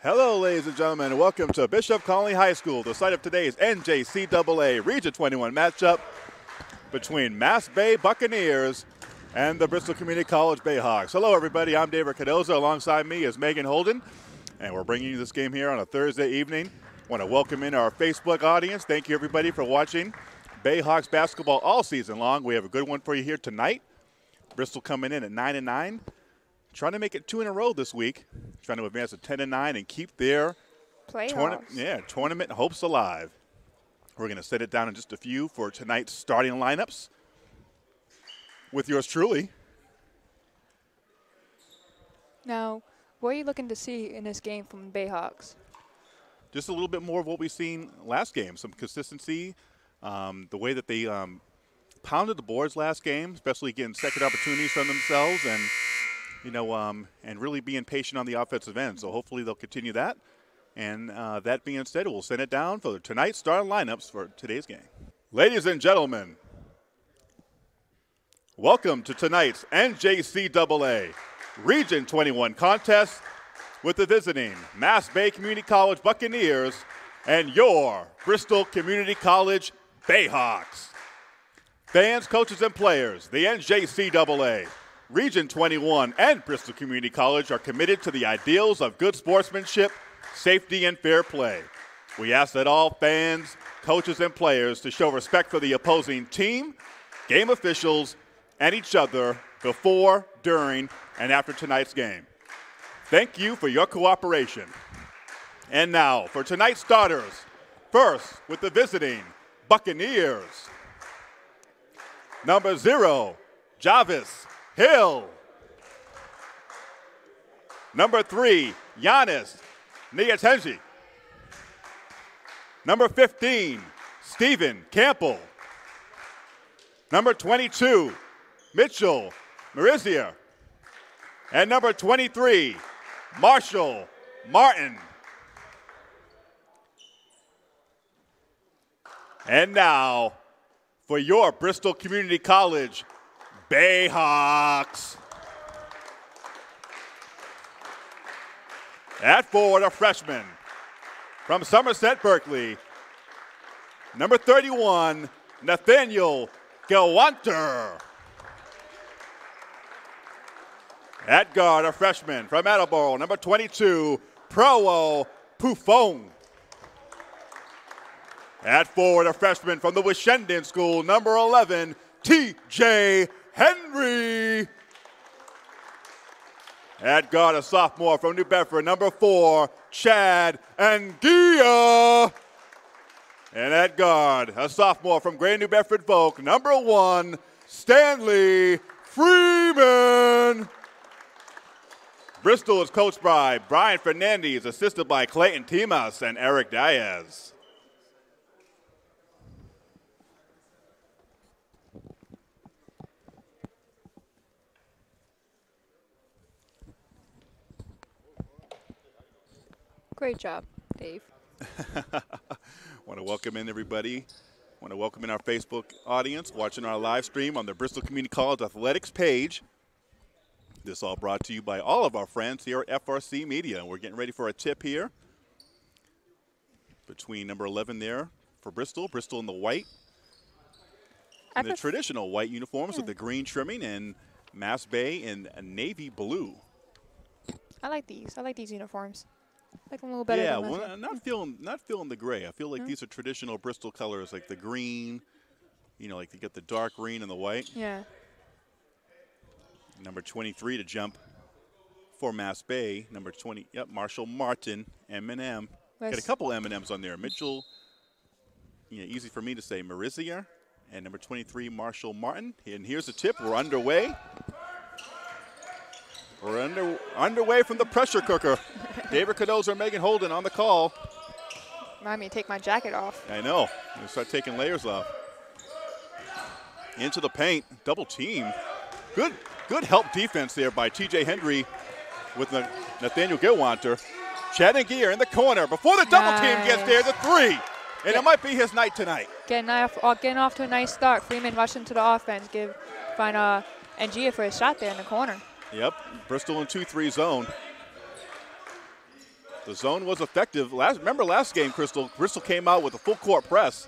Hello, ladies and gentlemen, and welcome to Bishop Connolly High School, the site of today's NJCAA Region 21 matchup between Mass Bay Buccaneers and the Bristol Community College Bayhawks. Hello, everybody. I'm David Cardozo. Alongside me is Megan Holden, and we're bringing you this game here on a Thursday evening. Want to welcome in our Facebook audience. Thank you, everybody, for watching Bayhawks basketball all season long. We have a good one for you here tonight. Bristol coming in at 9 and 9 trying to make it two in a row this week, trying to advance to 10 and 9 and keep their Playoffs. yeah, tournament hopes alive. We're going to set it down in just a few for tonight's starting lineups with yours truly. Now, what are you looking to see in this game from the Bayhawks? Just a little bit more of what we've seen last game, some consistency, um, the way that they um, pounded the boards last game, especially getting second opportunities from themselves and – you know, um, and really being patient on the offensive end. So hopefully they'll continue that. And uh, that being said, we'll send it down for tonight's starting lineups for today's game. Ladies and gentlemen, welcome to tonight's NJCAA Region 21 contest with the visiting Mass Bay Community College Buccaneers and your Bristol Community College Bayhawks. Fans, coaches, and players, the NJCAA Region 21 and Bristol Community College are committed to the ideals of good sportsmanship, safety, and fair play. We ask that all fans, coaches, and players to show respect for the opposing team, game officials, and each other before, during, and after tonight's game. Thank you for your cooperation. And now for tonight's starters. First, with the visiting Buccaneers. Number zero, Javis Hill. Number three, Giannis Niatenji. Number 15, Stephen Campbell. Number 22, Mitchell Marizier. And number 23, Marshall Martin. And now, for your Bristol Community College Bayhawks. At forward, a freshman from Somerset Berkley, number 31, Nathaniel Gelwanter. At guard, a freshman from Attleboro, number 22, Prowo Pufong. At forward, a freshman from the Winchendon School, number 11, TJ Henry. At guard, a sophomore from New Bedford, number four, Chad Anguilla. And at guard, a sophomore from Greater New Bedford Voc, number one, Stanley Freeman. Bristol is coached by Brian Fernandez, assisted by Clayton Timas and Eric Diaz. Great job, Dave. Want to welcome in everybody. Want to welcome in our Facebook audience watching our live stream on the Bristol Community College Athletics page. This all brought to you by all of our friends here at FRC Media. We're getting ready for a tip here between number 11 there for Bristol, Bristol in the white, in the traditional white uniforms yeah. with the green trimming, and Mass Bay in navy blue. I like these. I like these uniforms like a little better. Yeah, well, I'm not feeling not feeling the gray. I feel like these are traditional Bristol colors, like the green. You know, like you get the dark green and the white. Yeah. Number 23 to jump for Mass Bay. Number 20, yep, Marshall Martin, M&M. Got a couple M&Ms on there. Mitchell, you know, easy for me to say, Marizier. And number 23, Marshall Martin. And here's the tip. We're underway. We're under, underway from the pressure cooker. David Cardozo and Megan Holden on the call. Remind me to take my jacket off. I know. You start taking layers off. Into the paint, double team. Good, good help defense there by T.J. Henry with Nathaniel Gilwanter. Chad and Gear in the corner before the double nice. team gets there. The three, and yeah. it might be his night tonight. Getting off, getting off to a nice start. Freeman rushing to the offense. Give find uh, Angia for a shot there in the corner. Yep, Bristol in 2-3 zone. The zone was effective. Last, remember last game, Crystal? Bristol came out with a full court press.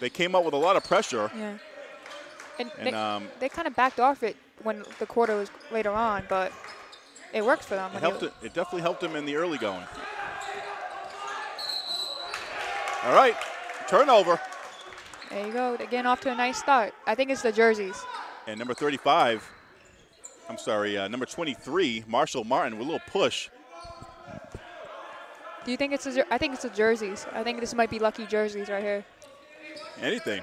They came out with a lot of pressure. Yeah. And, And, they, um, they kind of backed off it when the quarter was later on, but it worked for them. It helped. It, it definitely helped them in the early going. All right, turnover. There you go. Again, off to a nice start. I think it's the jerseys. And number 35, I'm sorry, uh, number 23, Marshall Martin with a little push. Do you think it's a, I think it's the jerseys. I think this might be lucky jerseys right here. Anything.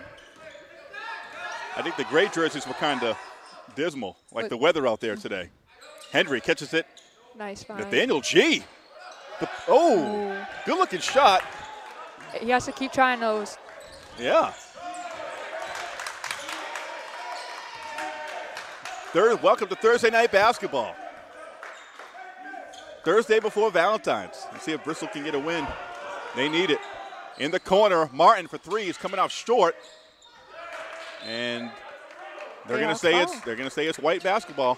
I think the gray jerseys were kind of dismal, like Look. the weather out there today. Henry catches it. Nice find. Nathaniel G. The, oh, Ooh. good looking shot. He has to keep trying those. Yeah. Third, welcome to Thursday night basketball. Thursday before Valentine's. Let's see if Bristol can get a win. They need it. In the corner, Martin for three is coming off short, and they're They gonna say ball. it's they're gonna say it's white basketball.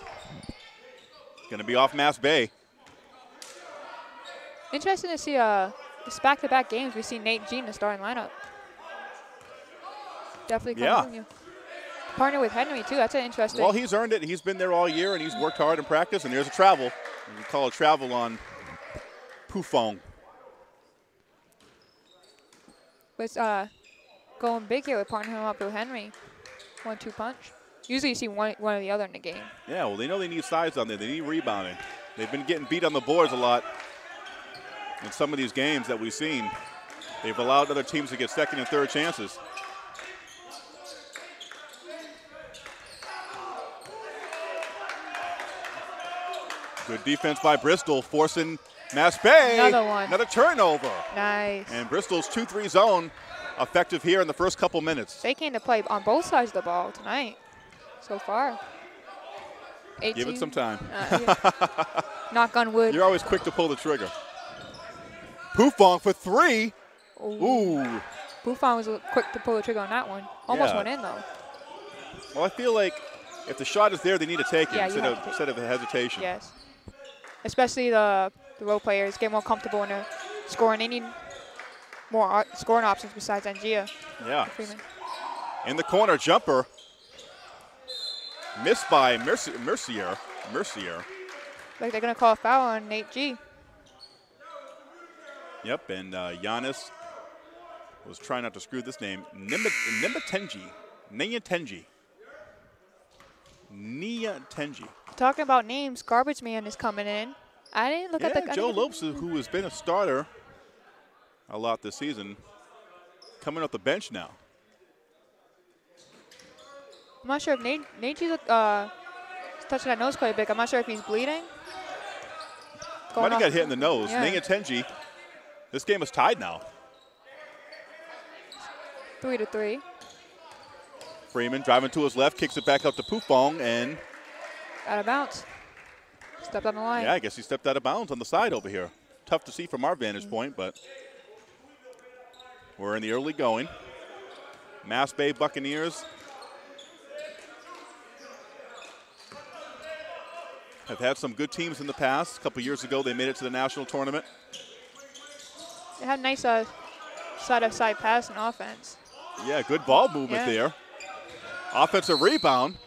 Gonna be off Mass Bay. Interesting to see uh, this back-to-back games. We see Nate G in the starting lineup. Definitely coming you. Partner with Henry too. That's an interesting. Well, he's earned it. He's been there all year, and he's worked hard in practice. And there's a travel. You call a travel on Pufong. was uh, going big here with partnering him up with Henry. One-two punch. Usually you see one, one or the other in the game. Yeah, well, they know they need size on there. They need rebounding. They've been getting beat on the boards a lot in some of these games that we've seen. They've allowed other teams to get second and third chances. Good defense by Bristol, forcing Mass Bay. Another one. Another turnover. Nice. And Bristol's 2 3 zone effective here in the first couple minutes. They came to play on both sides of the ball tonight so far. 18. Give it some time. Uh, yeah. Knock on wood. You're always quick to pull the trigger. Pufong for three. Ooh. Pufong was quick to pull the trigger on that one. Almost Yeah. went in though. Well, I feel like if the shot is there, they need to take it Yeah, instead of take instead of hesitation. Yes. Especially the the role players get more comfortable in they're scoring. They more scoring options besides Angia Yeah. Freeman. In the corner, jumper. Missed by Mercier. Mercier. Mercier. Like they're gonna call a foul on Nate G. Yep, and uh, Giannis was trying not to screw this name. Nimba- Nimbatenji. Niyatenji. Niyatenji. Talking about names, Garbage Man is coming in. I didn't look Yeah, at the. Joe Lopes, who has been a starter a lot this season, coming off the bench now. I'm not sure if Nate Nate G uh, touching that nose quite a bit. I'm not sure if he's bleeding. Might have got hit in the nose. Yeah. Niyatenji. This game is tied now. Three to three. Freeman driving to his left, kicks it back up to Pufong, and Out of bounds. Stepped on the line. yeah, I guess he stepped out of bounds on the side over here. Tough to see from our vantage point, but we're in the early going. Mass Bay Buccaneers have had some good teams in the past. A couple years ago, they made it to the national tournament. They had a nice uh, side-of-side pass and offense. Yeah, good ball movement Yeah. there. Offensive rebound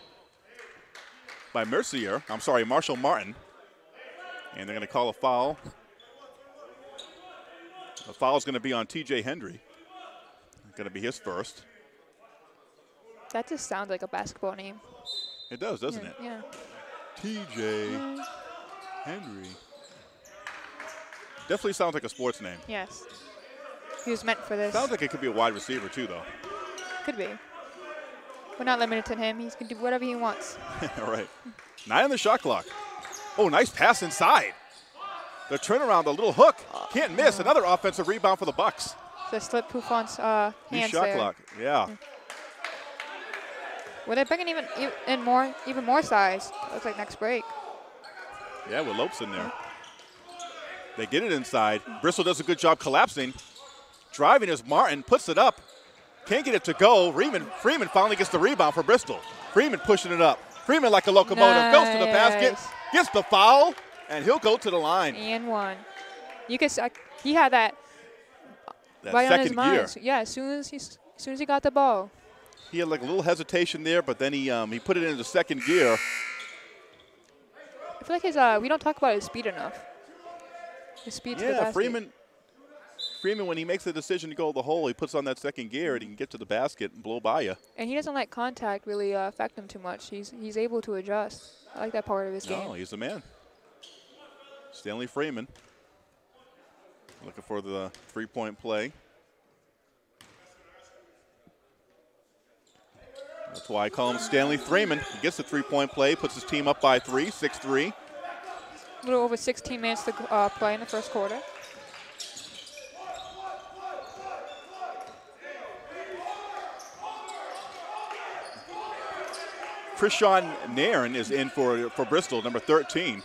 by Mercier. I'm sorry, Marshall Martin. And they're going to call a foul. The foul is going to be on TJ Hendry. Going to be his first. That just sounds like a basketball name. It does, doesn't yeah, it? Yeah. TJ mm-hmm. Henry. Definitely sounds like a sports name. Yes. He was meant for this. Sounds like it could be a wide receiver, too, though. Could be. We're not limited to him. He can do whatever he wants. All right. Nine on the shot clock. Oh, nice pass inside. The turnaround, the little hook. Can't miss. Another offensive rebound for the Bucks. The slip Pufong's uh, New hands shot there. clock. Yeah. Were they bringing even in more, even more size? Looks like next break. Yeah, with Lopes in there. They get it inside. Bristol does a good job collapsing. Driving is Martin, puts it up. Can't get it to go. Freeman, Freeman finally gets the rebound for Bristol. Freeman pushing it up. Freeman like a locomotive. Goes to the basket. Gets the foul. And he'll go to the line. And one. You could. s- I- He had that, That right on his mind. gear. Yeah, as soon as he as soon as he got the ball. He had like a little hesitation there, but then he um, he put it into second gear. I feel like his. Uh, we don't talk about his speed enough. His speed to the Yeah, basket. Freeman. Freeman, when he makes the decision to go to the hole, he puts on that second gear and he can get to the basket and blow by you. And he doesn't let contact really uh, affect him too much. He's he's able to adjust. I like that part of his game. No, he's the man. Stanley Freeman. Looking for the three-point play. That's why I call him Stanley Freeman. He gets the three-point play, puts his team up by three, 6-3. A little over 16 minutes to uh, play in the first quarter. Krishan Nairn is in for, for Bristol, number 13.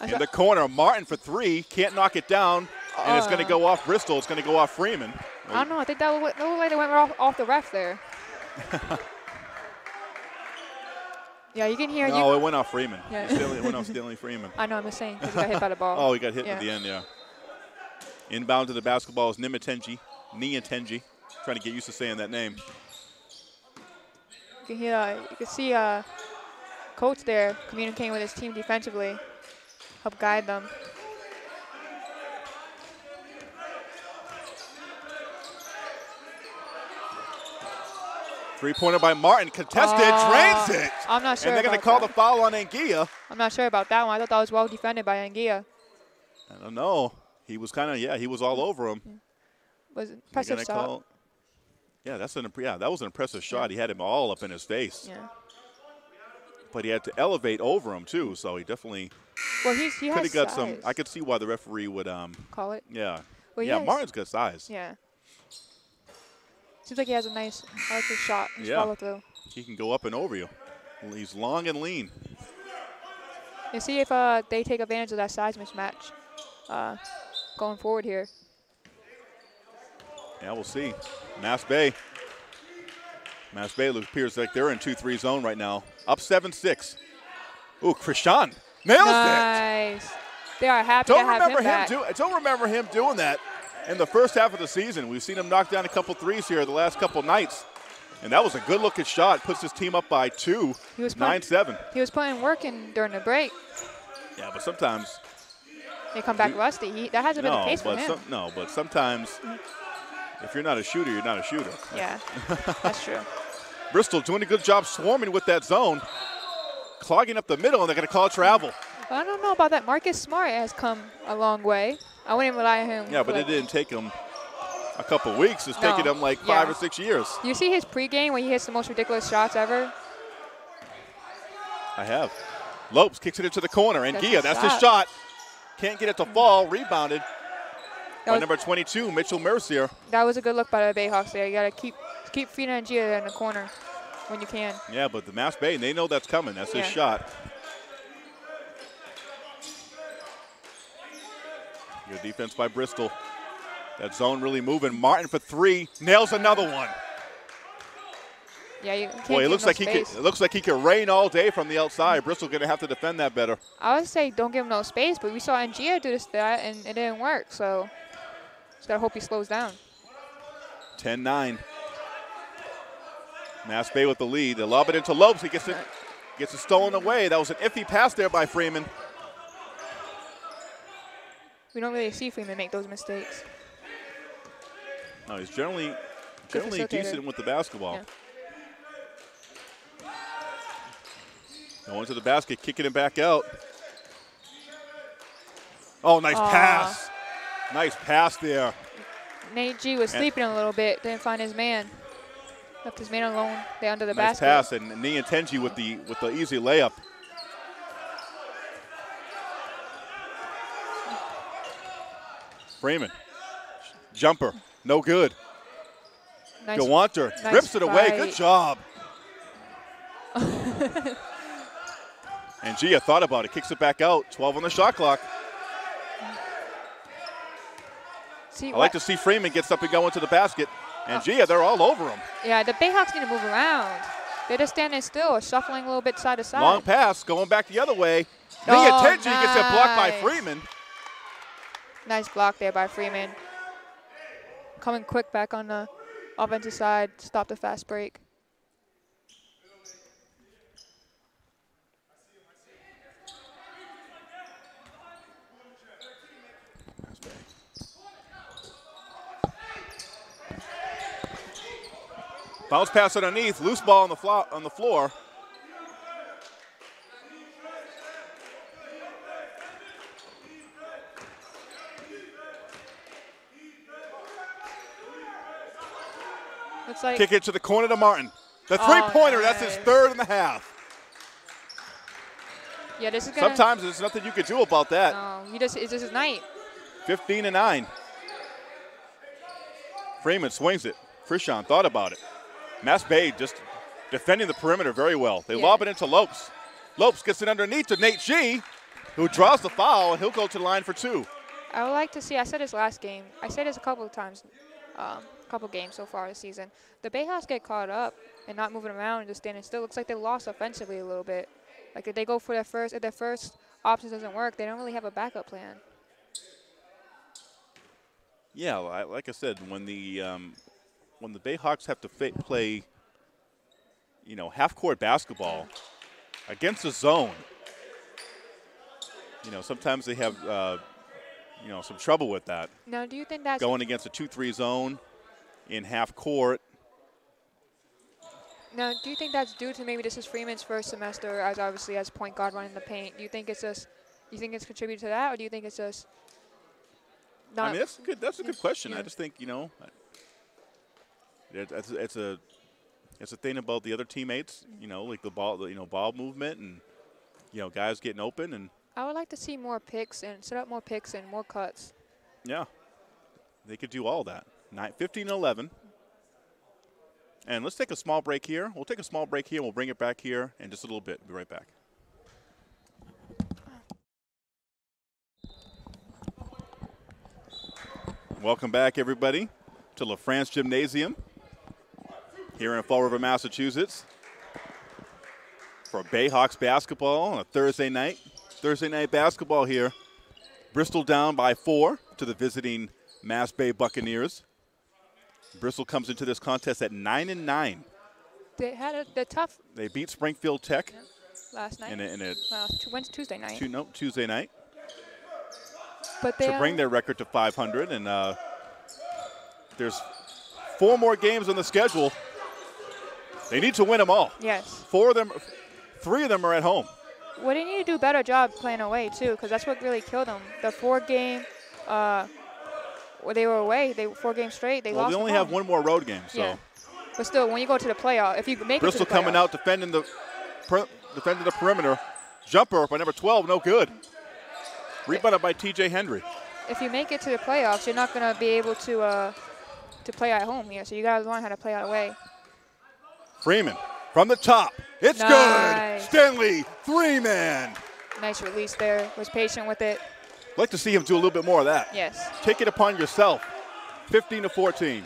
In the corner, Martin for three, can't knock it down, and it's going to Uh. go off Bristol. It's going to go off Freeman. I don't know. I think that that like they went off, off the ref there. yeah, you can hear No, you. it went off Freeman. Yeah. Stanley, it went off Stanley Freeman. I know. I'm just saying 'cause he got hit by the ball. Oh, he got hit Yeah. at the end, yeah. Inbound to the basketball is Nimatenji, Niatenji. Trying to get used to saying that name. You can hear. Uh, you can see uh, coach there communicating with his team defensively, help guide them. Three-pointer by Martin, contested, Oh, drains it. I'm not sure. and they're going to about call that. the foul on Anguilla. I'm not sure about that one. I thought that was well defended by Anguilla. I don't know. He was kind of, yeah, he was all over him. Was impressive gonna call- yeah, that's an yeah, that was an impressive shot. He had him all up in his face, Yeah. but he had to elevate over him too. So he definitely Well, he's he could has have got some. I could see why the referee would, um, call it. yeah, Well, yeah. yes. Martin's got size. Yeah. Seems like he has a nice, I like his shot, his Yeah. follow through. He can go up and over you. He's long and lean. And see if uh, they take advantage of that size mismatch uh, going forward here. Yeah, we'll see. Mass Bay. Mass Bay looks appears like they're in 2-3 zone right now. Up 7-6. Ooh, Krishan nails it. nice. They are happy Don't to have remember him him, do, don't remember him doing that in the first half of the season. We've seen him knock down a couple threes here the last couple nights. And that was a good looking shot. Puts his team up by two. He was playing- 9-7. he was playing working during the break. Yeah, but sometimes They come back rusty. He, that hasn't been the case for him. some, no, but sometimes mm. If you're not a shooter, you're not a shooter. yeah, that's true. Bristol doing a good job swarming with that zone, clogging up the middle, and they're going to call travel. I don't know about that. Marcus Smart has come a long way. I wouldn't rely on him. Yeah, but it didn't take him a couple weeks. It's No, taken him like five yeah. or six years. You see his pregame when he hits the most ridiculous shots ever? I have. Lopes kicks it into the corner, and That's Gia, his that's his shot. Can't get it to fall. Rebounded by was, number 22, Mitchell Mercier. that was a good look by the Bayhawks there. You got to keep keep Fina and Gia there in the corner when you can. Yeah, but the Mass Bay, they know that's coming. That's his shot. Good defense by Bristol. That zone really moving. Martin for three, nails another one. Yeah, you can't Boy, it looks no like he space. could, it looks like he could rain all day from the outside. Bristol gonna have to defend that better. I would say don't give him no space, but we saw Ngia do this that and it didn't work. So just gotta hope he slows down. 10-9. Mass Bay with the lead. They lob it into Lopes. He gets it, gets it stolen away. That was an iffy pass there by Freeman. We don't really see Freeman make those mistakes. No, he's generally generally decent with the basketball. Yeah. Going to the basket, kicking it back out. Oh, nice Aw. pass. Nice pass there. Nate G was And- sleeping a little bit, didn't find his man. Left his man alone there under the Nice basket. Nice pass, and Nia Tenji with the with the easy layup. Freeman, jumper, no good. Nice. Gawanter nice rips it away. Good job. and Gia thought about it, kicks it back out. 12 on the shot clock. See, I like to see Freeman gets up and go into the basket. And Gia, they're all over him. Yeah, the Bayhawks need to move around. They're just standing still or shuffling a little bit side to side. Long pass, going back the other way. Oh, Nia Tenji gets it blocked by. Freeman. Nice block there by Freeman. Coming quick back on the offensive side, stop the fast break. Bounce pass underneath, loose ball on the, flo- on the floor. Looks like Kick it to the corner to Martin. The oh, three-pointer, that's his third and a half. yeah, this is gonna. Sometimes there's nothing you can do about that. No, he just it's just his night. 15 and 9. Freeman swings it. Krishan thought about it. Mass Bay just defending the perimeter very well. They Yeah. lob it into Lopes. Lopes gets it underneath to Nate G, who draws the foul, and he'll go to the line for two. I would like to see. I said this last game. I said this a couple of times, um, couple games so far this season. The Bayhawks get caught up and not moving around and just standing still. Looks like they lost offensively a little bit. Like if they go for their first, if their first option doesn't work, they don't really have a backup plan. Yeah, like I said, when the um, when the Bayhawks have to fa- play, you know, half-court basketball against a zone, you know, sometimes they have, uh, you know, some trouble with that. Now, do you think that's Going against a two-three zone in half court. now? Do you think that's due to maybe this is Freeman's first semester as obviously as point guard running the paint? Do you think it's just, you think it's contributed to that, or do you think it's just? Not, I mean, that's a good. That's a good question. I just think you know, it's, it's a it's a thing about the other teammates. You know, like the ball, the, you know, ball movement, and you know, guys getting open, and I would like to see more picks and set up more picks and more cuts. yeah, they could do all that. Nine, 15 and 11. And let's take a small break here. We'll take a small break here. We'll bring it back here in just a little bit. Be right back. Welcome back, everybody, to LaFrance Gymnasium here in Fall River, Massachusetts for Bayhawks basketball on a Thursday night. Thursday night basketball here. Bristol down by four to the visiting Mass Bay Buccaneers. Bristol comes into this contest at nine and nine. They had a, the tough They beat Springfield Tech last night. in a, in a Tuesday night? two, no, Tuesday night but they to bring their record to 500. And uh, there's four more games on the schedule. They need to win them all. yes. Four of them, three of them are at home. Well, they need to do a better job playing away too, because that's what really killed them. The four game, uh, where they were away, they four games straight. They Well, lost. they only have one more road game, so Yeah. But still, when you go to the playoff, if you make Bristol it to the coming out defending the per, defending the perimeter. Jumper by number 12, no good. Rebounded by T.J. Hendry. if you make it to the playoffs, you're not gonna be able to uh, to play at home here. So you gotta learn how to play out away. Freeman from the top. It's good. Stanley, three man. Nice release there. Was patient with it. Like to see him do a little bit more of that. Yes. Take it upon yourself. 15 to 14.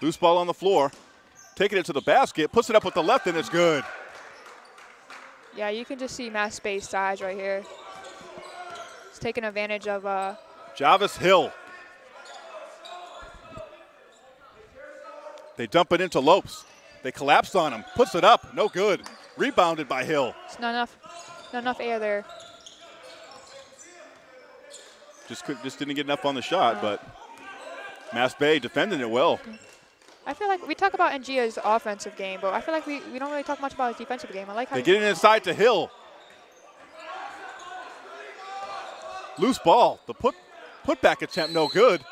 Loose ball on the floor. Taking it to the basket, puts it up with the left, and it's good. Yeah, you can just see mass space size right here. It's taking advantage of uh, Jarvis Hill. They dump it into Lopes. They collapse on him. Puts it up. No good. Rebounded by Hill. it's not enough, not enough air there. Just could, just didn't get enough on the shot, but Mass Bay defending it well. I feel like we talk about Ngia's offensive game, but I feel like we, we don't really talk much about his defensive game. I like how They he- get it inside to Hill. Loose ball. The put putback attempt no good.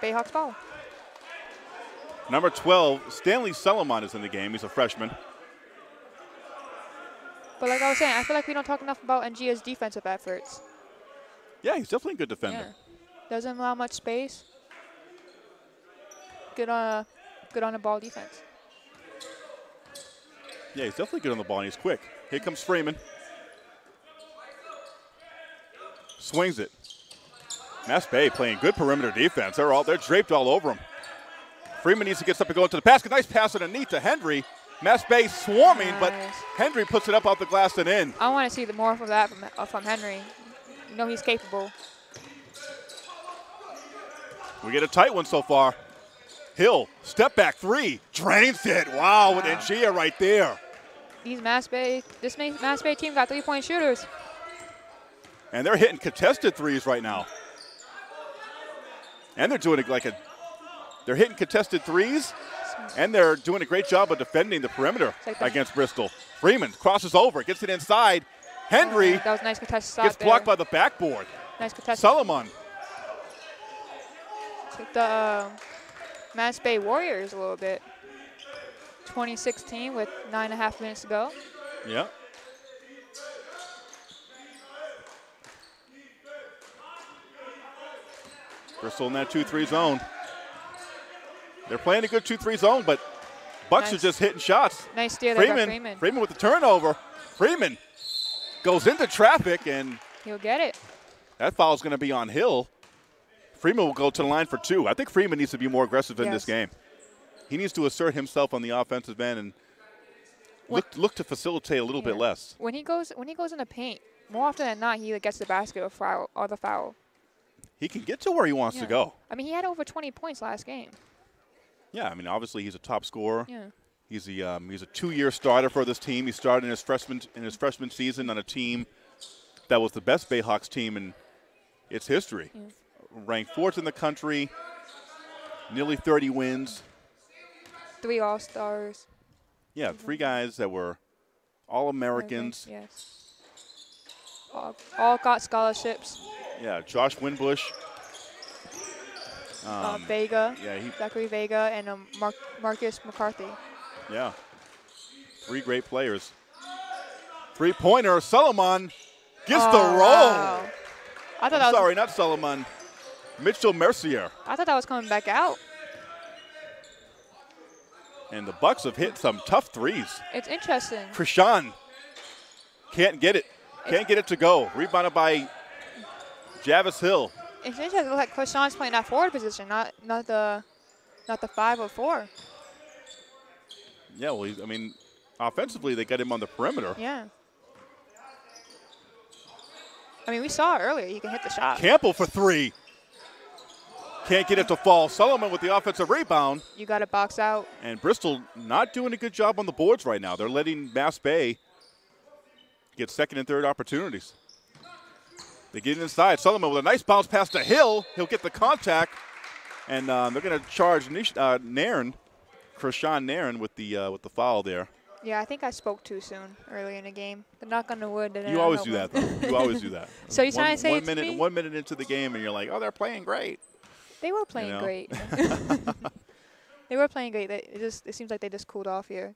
Bayhawks ball. Number 12, Stanley Solomon is in the game. He's a freshman. But like I was saying, I feel like we don't talk enough about Ngia's defensive efforts. Yeah, he's definitely a good defender. Yeah. Doesn't allow much space. Good on a, good on the ball defense. Yeah, he's definitely good on the ball, and he's quick. Here comes Freeman. Swings it. Mass Bay playing good perimeter defense. They're all they're draped all over him. Freeman needs to get something going to the basket. Nice pass underneath to Hendry. Mass Bay swarming, but Nice. Hendry puts it up off the glass and in. I want to see the more of that from, uh, from Henry. You know he's capable. We get a tight one so far. Hill, step back three, drains it. Wow, with Ngia right there. These Mass Bay, this Mass Bay team got three-point shooters. And they're hitting contested threes right now. And they're doing it like a, they're hitting contested threes, and they're doing a great job of defending the perimeter like against Bristol. Freeman crosses over, gets it inside. Henry That was nice contested shot gets there. blocked by the backboard. nice contested. Solomon. The um, Mass Bay Warriors a little bit. 2016 with nine and a half minutes to go. Yeah. Bristol in that 2-3 zone. They're playing a good 2-3 zone, but Bucks are just hitting shots. Nice steal there Freeman, Freeman. Freeman with the turnover. Freeman goes into traffic, and He'll get it. that foul is going to be on Hill. Freeman will go to the line for two. I think Freeman needs to be more aggressive in this game. He needs to assert himself on the offensive end and look look to facilitate a little bit less. When he goes when he goes in the paint, more often than not, he gets the basket or foul or the foul. He can get to where he wants Yeah. to go. I mean, he had over 20 points last game. Yeah, I mean, obviously he's a top scorer. Yeah. He's a um, he's a two-year starter for this team. He started in his freshman in his freshman season on a team that was the best Bayhawks team in its history. Ranked fourth in the country, nearly 30 wins. Three All Stars. Yeah, three guys that were all Americans. Yes. All, all got scholarships. Yeah, Josh Winbush. uh, Um, Vega, yeah, he Zachary Vega, and um, Mark, Marcus McCarthy. yeah, three great players. Three-pointer, Solomon gets the Oh, roll. wow. I thought I'm was. sorry, not Solomon. Mitchell Mercier. I thought that was coming back out. And the Bucks have hit some tough threes. It's interesting. Krishan can't get it. Can't get it to go. Rebounded by Javis Hill. It's interesting. Look Like Krishan's playing that forward position, not not the not the five or four. Yeah, well, he's, I mean, offensively, they got him on the perimeter. Yeah. I mean, we saw earlier. He can hit the shot. Campbell for three. Can't get it to fall. Solomon with the offensive rebound. You got to box out. And Bristol not doing a good job on the boards right now. They're letting Mass Bay get second and third opportunities. They get inside. Solomon with a nice bounce pass to Hill. He'll get the contact. And um, they're going to charge Nish, uh, Nairn, Krishan Nairn, with the, uh, with the foul there. Yeah, I think I spoke too soon early in the game. The knock on the wood. You always do that, though. You always do that. So you're one, trying to say one minute, one minute into the game, and you're like, "Oh, they're playing great." They were playing know? great. they were playing great. They, it just it seems like they just cooled off here.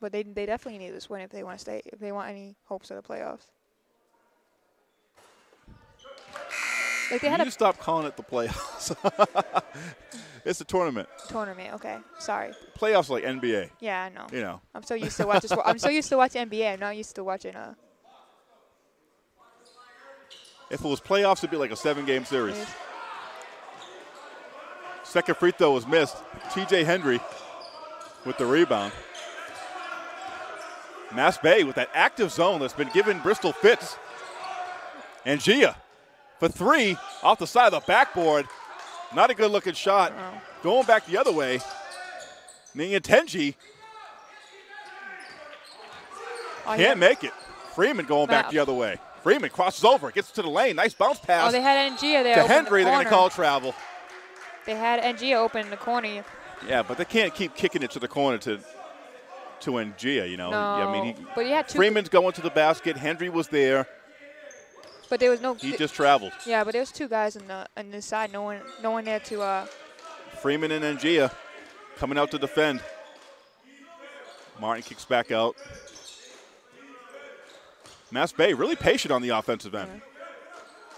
But they they definitely need this win if they want to stay if they want any hopes of the playoffs. Like they You had a to stop calling it the playoffs. it's a tournament. tournament. Okay, sorry. Playoffs like NBA. Yeah, I know. You know. I'm so used to watching. I'm so used to watching NBA. I'm not used to watching uh. If it was playoffs, it'd be like a seven-game series. Second free throw was missed. T.J. Hendry with the rebound. Mass Bay with that active zone that's been giving Bristol fits. And Gia for three off the side of the backboard. Not a good looking shot. Oh. Going back the other way. Nia Tenji Oh, can't yeah. make it. Freeman going back the other way. Freeman crosses over, gets to the lane. Nice bounce pass. Oh, they had Ngia there. to in Hendry. The They're going to call travel. They had Ngia open in the corner. Yeah, but they can't keep kicking it to the corner to to Ngia, you know. No, I mean, he, but he had two. Freeman's going to the basket. Hendry was there. But there was no. He just traveled. yeah, but there was two guys on the on this side. No one, no one there to. uh Freeman and Ngia coming out to defend. Martin kicks back out. Mass Bay really patient on the offensive end.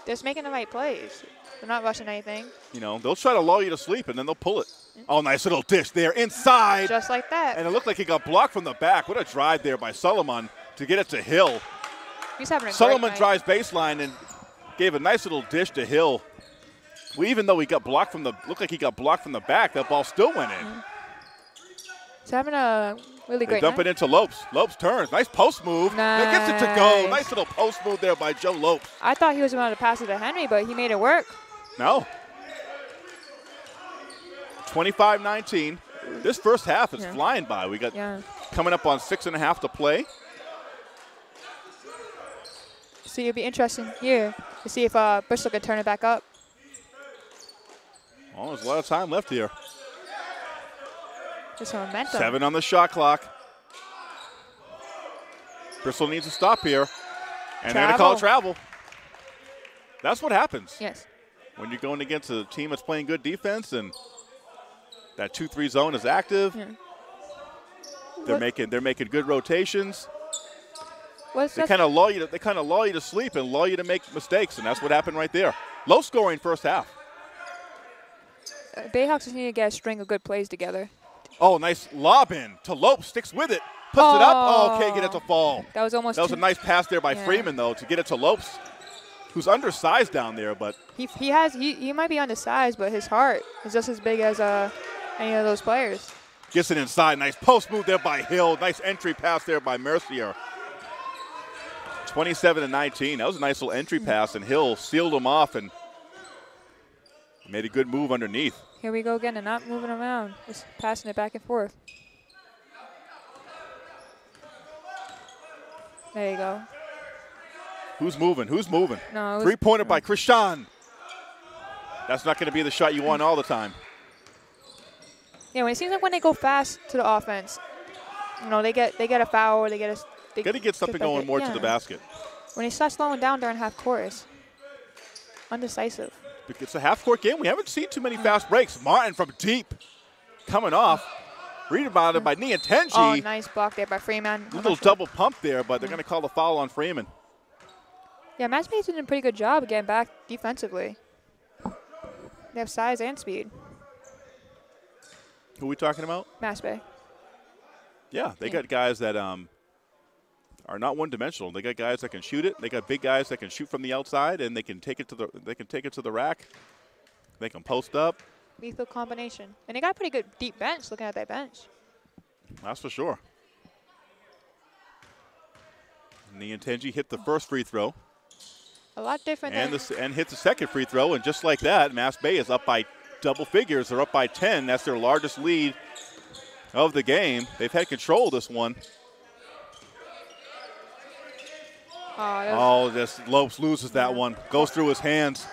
They're just making the right plays. They're not rushing anything. You know, they'll try to lull you to sleep and then they'll pull it. Oh, nice little dish there inside. Just like that. And it looked like he got blocked from the back. What a drive there by Solomon to get it to Hill. He's having a Solomon drives baseline and gave a nice little dish to Hill. Well, even though he got blocked from the, looked like he got blocked from the back, that ball still went in. Mm-hmm. He's having a really They dump night. it into Lopes. Lopes turns. Nice post move. That gets it to go. Nice. Nice little post move there by Joe Lopes. I thought he was about to pass it to Henry, but he made it work. No. 25 19. This first half is Yeah. flying by. We got Yeah. coming up on six and a half to play. So it'd be interesting here to see if uh, Bristol can turn it back up. Oh, there's a lot of time left here. Just momentum. Seven on the shot clock. Bristol needs to stop here. And they're going to call it travel. That's what happens Yes. when you're going against a team that's playing good defense and that 2 3 zone is active. Yeah. They're What- making they're making good rotations. What's They kind of lull you. To, they kind of lull you to sleep and lull you to make mistakes, and that's what happened right there. Low scoring first half. uh, Bayhawks just need to get a string of good plays together. Oh, nice lob in to Lope. Sticks with it. Puts it up. Oh, can't get it to fall. That was almost. That was a nice pass there by Yeah. Freeman though to get it to Lopes, who's undersized down there, but He, he has he, he might be undersized, but his heart is just as big as uh any of those players. gets it inside. Nice post move there by Hill. Nice entry pass there by Mercier. 27 to 19. That was a nice little entry pass, and Hill sealed him off and made a good move underneath. Here we go again, and not moving around, just passing it back and forth. There you go. Who's moving? Who's moving? No, Three pointer by Krishan. That's not going to be the shot you want all the time. Yeah, when it seems like when they go fast to the offense, you know, they get they get a foul or they get a. They Got to get something going in- more to the basket. When they start slowing down during half course, undecisive. It's a half court game. We haven't seen too many fast breaks. Martin from deep coming off. Rebounded by Nia Tenji. Oh, nice block there by Freeman. I'm Little sure- double pump there, but they're going to call the foul on Freeman. Yeah, Mass Bay's doing a pretty good job getting back defensively. They have size and speed. Who are we talking about? Mass Bay. Yeah, they Yeah. got guys that um, are not one-dimensional. They got guys that can shoot it. They got big guys that can shoot from the outside, and they can take it to the they can take it to the rack. They can post up. Lethal combination. And they got a pretty good deep bench looking at that bench. That's for sure. Niantenji hit the first free throw A lot different and than the, and hit the second free throw, and just like that, Mass Bay is up by double figures. They're up by 10. That's their largest lead of the game. They've had control of this one. Oh, was- Oh, this Lopes loses that one. Goes through his hands.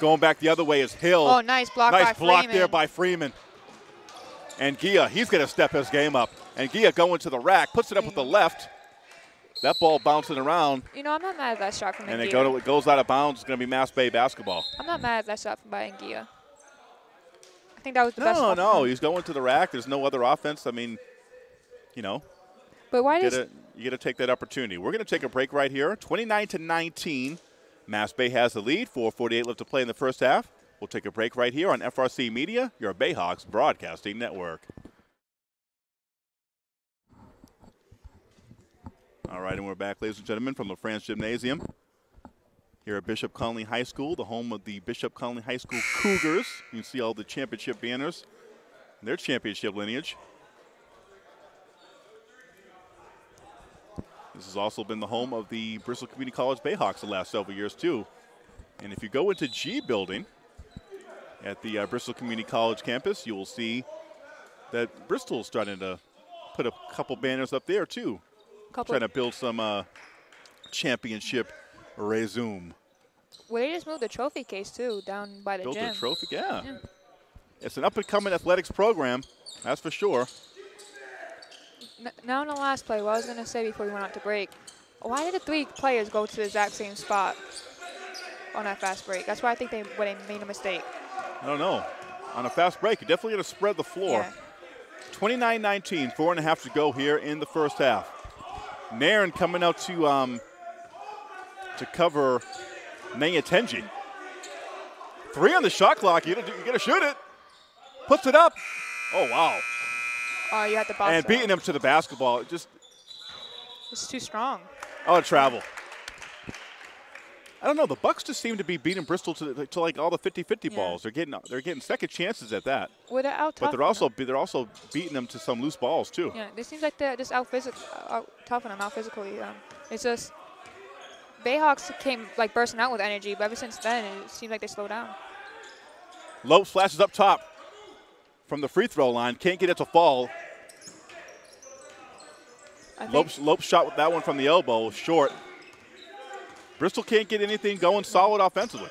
Going back the other way is Hill. oh, nice block nice by block Freeman. there by Freeman. And Gia, he's going to step his game up. And Gia going to the rack, puts it up with the mm-hmm. left. That ball bouncing around, You know, I'm not mad at that shot from and it, go to, it goes out of bounds. It's going to be Mass Bay basketball. I'm not mad at that shot from by Ngia. I think that was the best. No, shot from no, he's going to the rack. There's no other offense. I mean, you know, But why does it, you got to take that opportunity. We're going to take a break right here. 29 to 19. Mass Bay has the lead. 4:48 left to play in the first half. We'll take a break right here on FRC Media, your Bayhawks broadcasting network. All right, and we're back, ladies and gentlemen, from the LaFrance Gymnasium here at Bishop Connolly High School, the home of the Bishop Connolly High School Cougars. You can see all the championship banners, their championship lineage. This has also been the home of the Bristol Community College Bayhawks the last several years, too. And if you go into G Building at the uh, Bristol Community College campus, you will see that Bristol's starting to put a couple banners up there, too. couple? Trying to build some uh, championship resume. Well, they just moved the trophy case too down by the Built gym. a trophy, yeah. Yeah. It's an up and coming athletics program, that's for sure. Now in the last play, what I was gonna say before we went out to break, why did the three players go to the exact same spot on that fast break? That's why I think they when they made a mistake. I don't know. On a fast break, you're definitely going to spread the floor. Yeah. 29 19, four and a half to go here in the first half. Nairn coming out to um, to cover Naya Tenji. Three on the shot clock. You you gotta shoot it. Puts it up. Oh wow! Oh, you had to bounce. And beating him to the basketball. It Just It's too strong. oh travel. I don't know. The Bucks just seem to be beating Bristol to, to like all the 50-50 Yeah. balls. They're getting they're getting second chances at that. Out But they're also they're also beating them to some loose balls too. Yeah, it seems like they're just out physical, out tough and out physically. Um, it's just Bayhawks came like bursting out with energy, but ever since then it seems like they slowed down. Lopes flashes up top from the free throw line. Can't get it to fall. Lopes Lopes shot with that one from the elbow, short. Bristol can't get anything going solid offensively.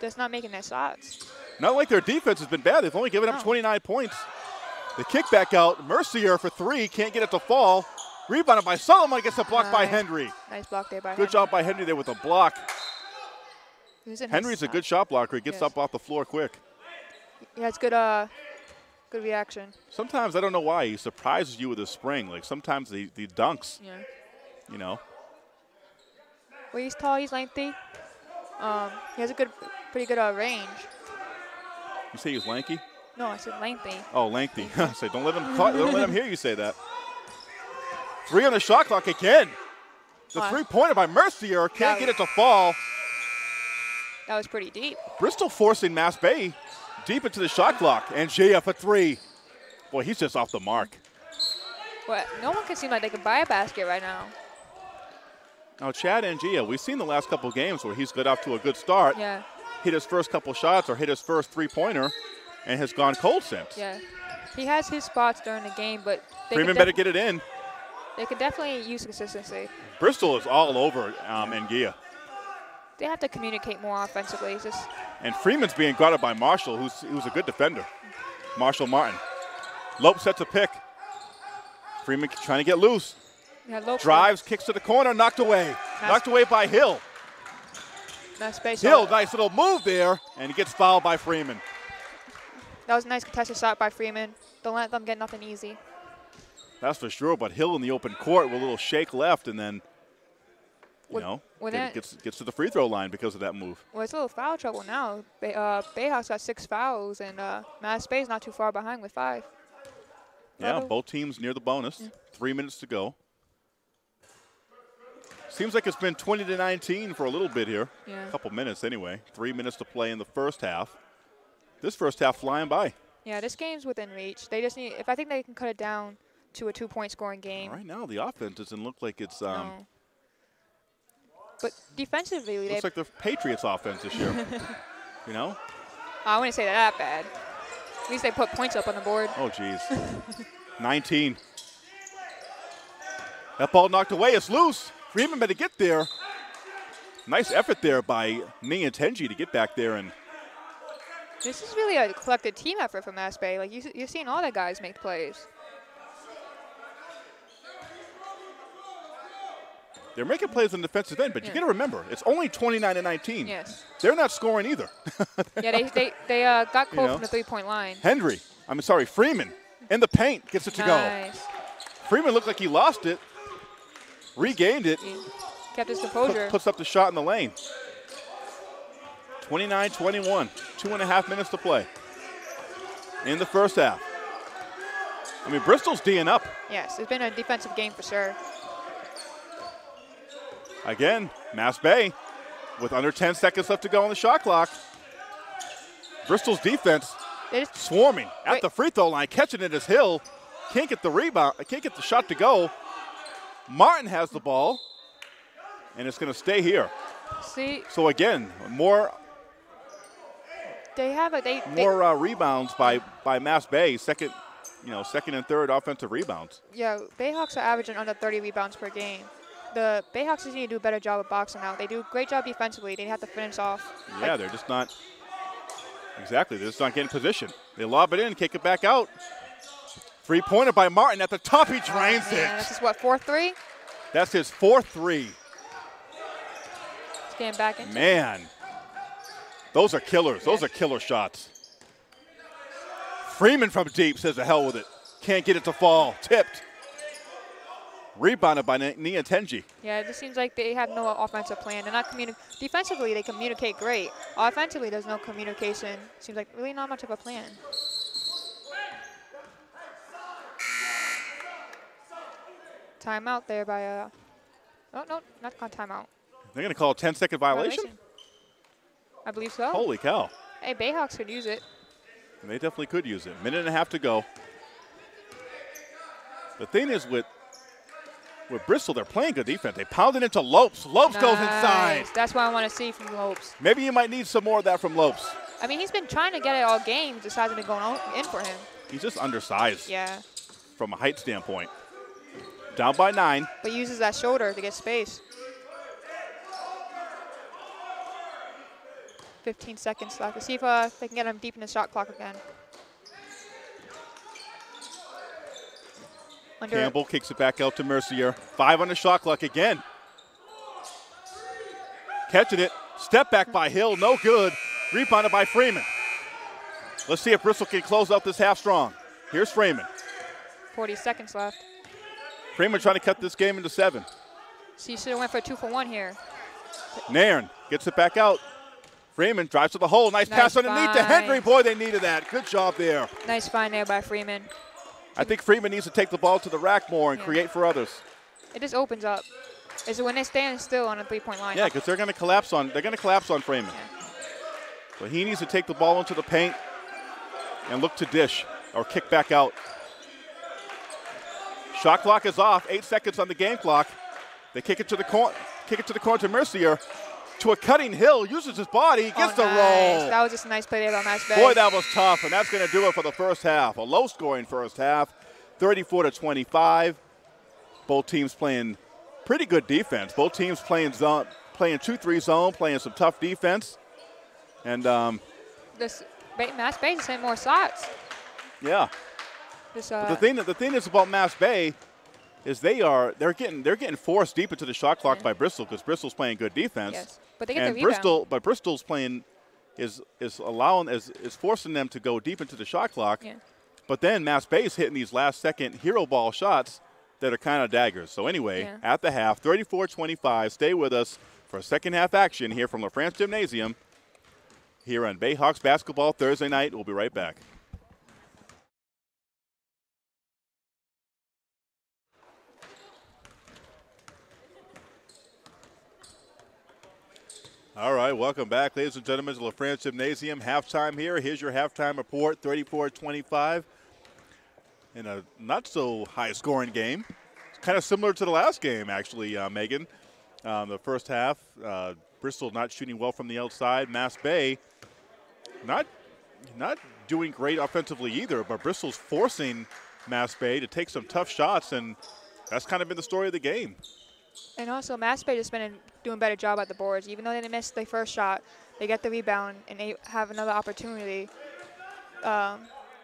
just not making their shots. Not like their defense has been bad. They've only given up 29 points. The kick back out. Mercier for three. Can't get it to fall. Rebounded by Solomon. Gets a block by Henry. Nice block there by Henry. Good Henry. job by Henry there with a block. He was in his Henry's a good shot blocker. He gets Yes. up off the floor quick. He has good uh, good reaction. Sometimes I don't know why he surprises you with his spring. Like sometimes the he dunks. Yeah. You know. Well, he's tall. He's lengthy. Um, he has a good, pretty good uh, range. You say he's lanky. No, I said lengthy. Oh, lengthy. I say don't let him don't let him hear you say that. Three on the shot clock again. The Wow. three pointer by Mercier can't That get it to fall. That was pretty deep. Bristol forcing Mass Bay deep into the shot clock. And JF a three. Boy, he's just off the mark. But no one can seem like they can buy a basket right now. Now, Chad and Angia, we've seen the last couple games where he's got off to a good start, Yeah, hit his first couple shots or hit his first three pointer, and has gone cold since. yeah. He has his spots during the game, but they Freeman better get it in. they could definitely use consistency. Bristol is all over um, Angia. They have to communicate more offensively. It's just And Freeman's being guarded by Marshall, who's, who's a good defender. Marshall Martin. Lope sets a pick. Freeman trying to get loose. yeah, low Drives, kicks to the corner, knocked away. Knocked away by Hill. Nice space. Hill, nice little move there, and he gets fouled by Freeman. That was a nice contested shot by Freeman. Don't let them get nothing easy. That's for sure. But Hill in the open court with a little shake left, and then, you know, that- gets gets to the free throw line because of that move. Well, it's a little foul trouble now. Bay, uh, Bayhawks got six fouls, and uh, Mass Bay's not too far behind with five. Yeah, both teams near the bonus. Three minutes to go. Seems like it's been 20 to 19 for a little bit here. Yeah. A couple minutes anyway. Three minutes to play in the first half. This first half flying by. Yeah, this game's within reach. They just need. If I think they can cut it down to a two-point scoring game. Right now, the offense doesn't look like it's. Um, no. But defensively, they. Looks like the Patriots' offense this year. you know? I wouldn't say that bad. At least they put points up on the board. Oh, geez. 19. That ball knocked away. It's loose. Freeman better get there. Nice effort there by Ning and Tenji to get back there and This is really a collective team effort from Bay. Like you, you're seeing all the guys make plays. They're making plays on the defensive end, but you Yeah. got to remember, it's only 29 to 19. Yes. They're not scoring either. Yeah, they they, they uh, got You know? from the three-point line. Hendry, I'm sorry, Freeman in the paint gets it to go. Freeman looked like he lost it, regained it, He kept his put- composure. puts up the shot in the lane. 29 21, two and a half minutes to play in the first half. I mean, Bristol's D'ing up. Yes, it's been a defensive game for sure. Again, Mass Bay with under 10 seconds left to go on the shot clock. Bristol's defense They swarming at Wait. the free throw line, catching it as Hill. Can't get the rebound, can't get the shot to go. Martin has the ball, and it's going to stay here. see So again, more they have a they, they more uh, rebounds by by Mass Bay. Second, you know, second and third offensive rebounds. yeah Bayhawks are averaging under 30 rebounds per game. The Bayhawks just need to do a better job of boxing out. They do a great job defensively. They have to finish off. Yeah, they're just not exactly. They're just not getting position. They lob it in, kick it back out. Three pointer by Martin at the top. He drains Man, this it. is what four three. That's his four three. Getting back it. Man, those are killers. Those Yeah. are killer shots. Freeman from deep says the hell with it. Can't get it to fall. Tipped. Rebounded by Nia Tenji. Yeah, it just seems like they have no offensive plan. They're not communi- Defensively, they communicate great. Offensively, there's no communication. Seems like really not much of a plan. Timeout there by uh. Oh no, not called timeout. They're going to call a 10 second violation? I believe so. Holy cow. Hey, Bayhawks could use it. And they definitely could use it. Minute and a half to go. The thing is with with Bristol, they're playing good defense. They pounded into Lopes. Lopes nice. goes inside. That's what I want to see from Lopes. Maybe you might need some more of that from Lopes. I mean, he's been trying to get it all game. Just hasn't been going in for him. He's just undersized. Yeah. From a height standpoint. Down by nine. But uses that shoulder to get space. 15 seconds left. Let's see if uh, they can get him deep in the shot clock again. Campbell kicks it back out to Mercier. Five on the shot clock again. Catching it. Step back by Hill. No good. Rebounded by Freeman. Let's see if Bristol can close out this half strong. Here's Freeman. 40 seconds left. Freeman trying to cut this game into seven. So you should have went for two for one here. Nairn gets it back out. Freeman drives to the hole. Nice, nice pass underneath find. to Henry. Boy, they needed that. Good job there. Nice find there by Freeman. I think Freeman needs to take the ball to the rack more and yeah. create for others. It just opens up. Is it when they stand still on a three-point line? Yeah, because they're going to collapse on they're going to collapse on Freeman. Yeah. So he needs to take the ball into the paint and look to dish or kick back out. Shot clock is off. Eight seconds on the game clock. They kick it to the corner. Kick it to the corner to Mercier to a cutting hill, uses his body, gets oh, the nice. roll. That was just a nice play there by Mass Bay. Boy, that was tough, and that's going to do it for the first half. A low scoring first half, 34 to 25. Both teams playing pretty good defense. Both teams playing zone, playing 2-3 zone, playing some tough defense. And um, this Mass Bay just is more shots. Yeah. This, uh, the thing that the thing is about Mass Bay is they are they're getting they're getting forced deep into the shot clock by Bristol because Bristol's playing good defense. Yes. But they get and the Bristol, but Bristol's playing is is allowing is is forcing them to go deep into the shot clock. Yeah. But then Mass Bay's hitting these last second hero ball shots that are kind of daggers. So anyway, yeah. at the half, 34-25. Stay with us for second half action here from LaFrance Gymnasium. Here on Bayhawks basketball Thursday night. We'll be right back. All right, welcome back, ladies and gentlemen, to LaFrance Gymnasium. Halftime here. Here's your halftime report 34 25 in a not so high scoring game. It's kind of similar to the last game, actually, uh, Megan. Um, the first half, uh, Bristol not shooting well from the outside. Mass Bay not, not doing great offensively either, but Bristol's forcing Mass Bay to take some tough shots, and that's kind of been the story of the game. And also, Mass Bay has been doing a better job at the boards. Even though they missed their first shot, they get the rebound and they have another opportunity. Um,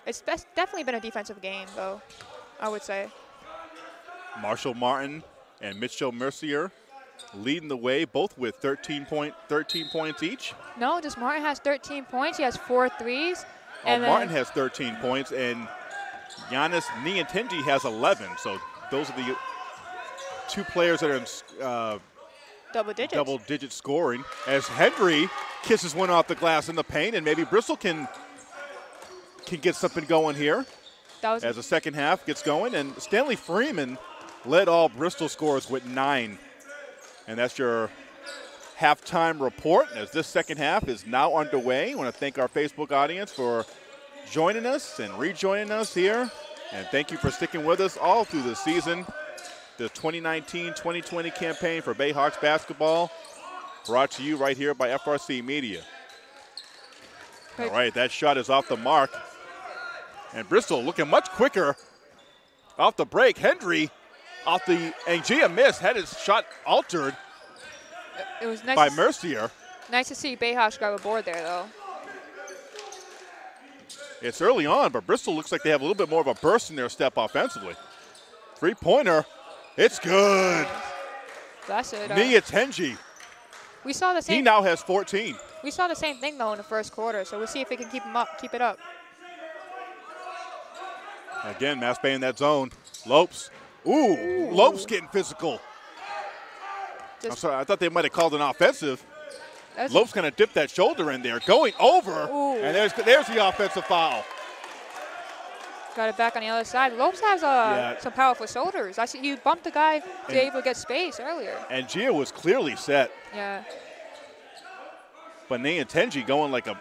it's definitely been a defensive game, though, I would say. Marshall Martin and Mitchell Mercier leading the way, both with 13, point, 13 points each. No, just Martin has 13 points. He has four threes. Oh, and Martin has 13 points, and Giannis Niantinji has 11. So those are the two players that are in uh, double digits. Double digit scoring as Henry kisses one off the glass in the paint, and maybe Bristol can can get something going here. as the second half gets going, and Stanley Freeman led all Bristol scores with nine, and that's your halftime report. As this second half is now underway, I want to thank our Facebook audience for joining us and rejoining us here, and thank you for sticking with us all through the season the 2019-2020 campaign for Bayhawks basketball, brought to you right here by FRC Media. All right, that shot is off the mark. And Bristol looking much quicker off the break. Hendry off the Angia miss had his shot altered it was nice by Mercier. Nice to see Bayhawks grab a board there, though. It's early on, but Bristol looks like they have a little bit more of a burst in their step offensively. Three-pointer it's good. That's it. Uh, Nia Tenji. We saw the same. He now has 14. We saw the same thing though in the first quarter, so we'll see if we can keep him up, keep it up. Again, Mass Bay in that zone. Lopes. Ooh, Ooh. Lopes getting physical. Just I'm sorry, I thought they might have called an offensive. Lopes kind of dip that shoulder in there, going over, Ooh. and there's there's the offensive foul. Got it back on the other side. Lopes has uh, Yeah. some powerful shoulders. I see you bumped the guy to And- able to get space earlier. And Gia was clearly set, Yeah. but Nia Tenji going like a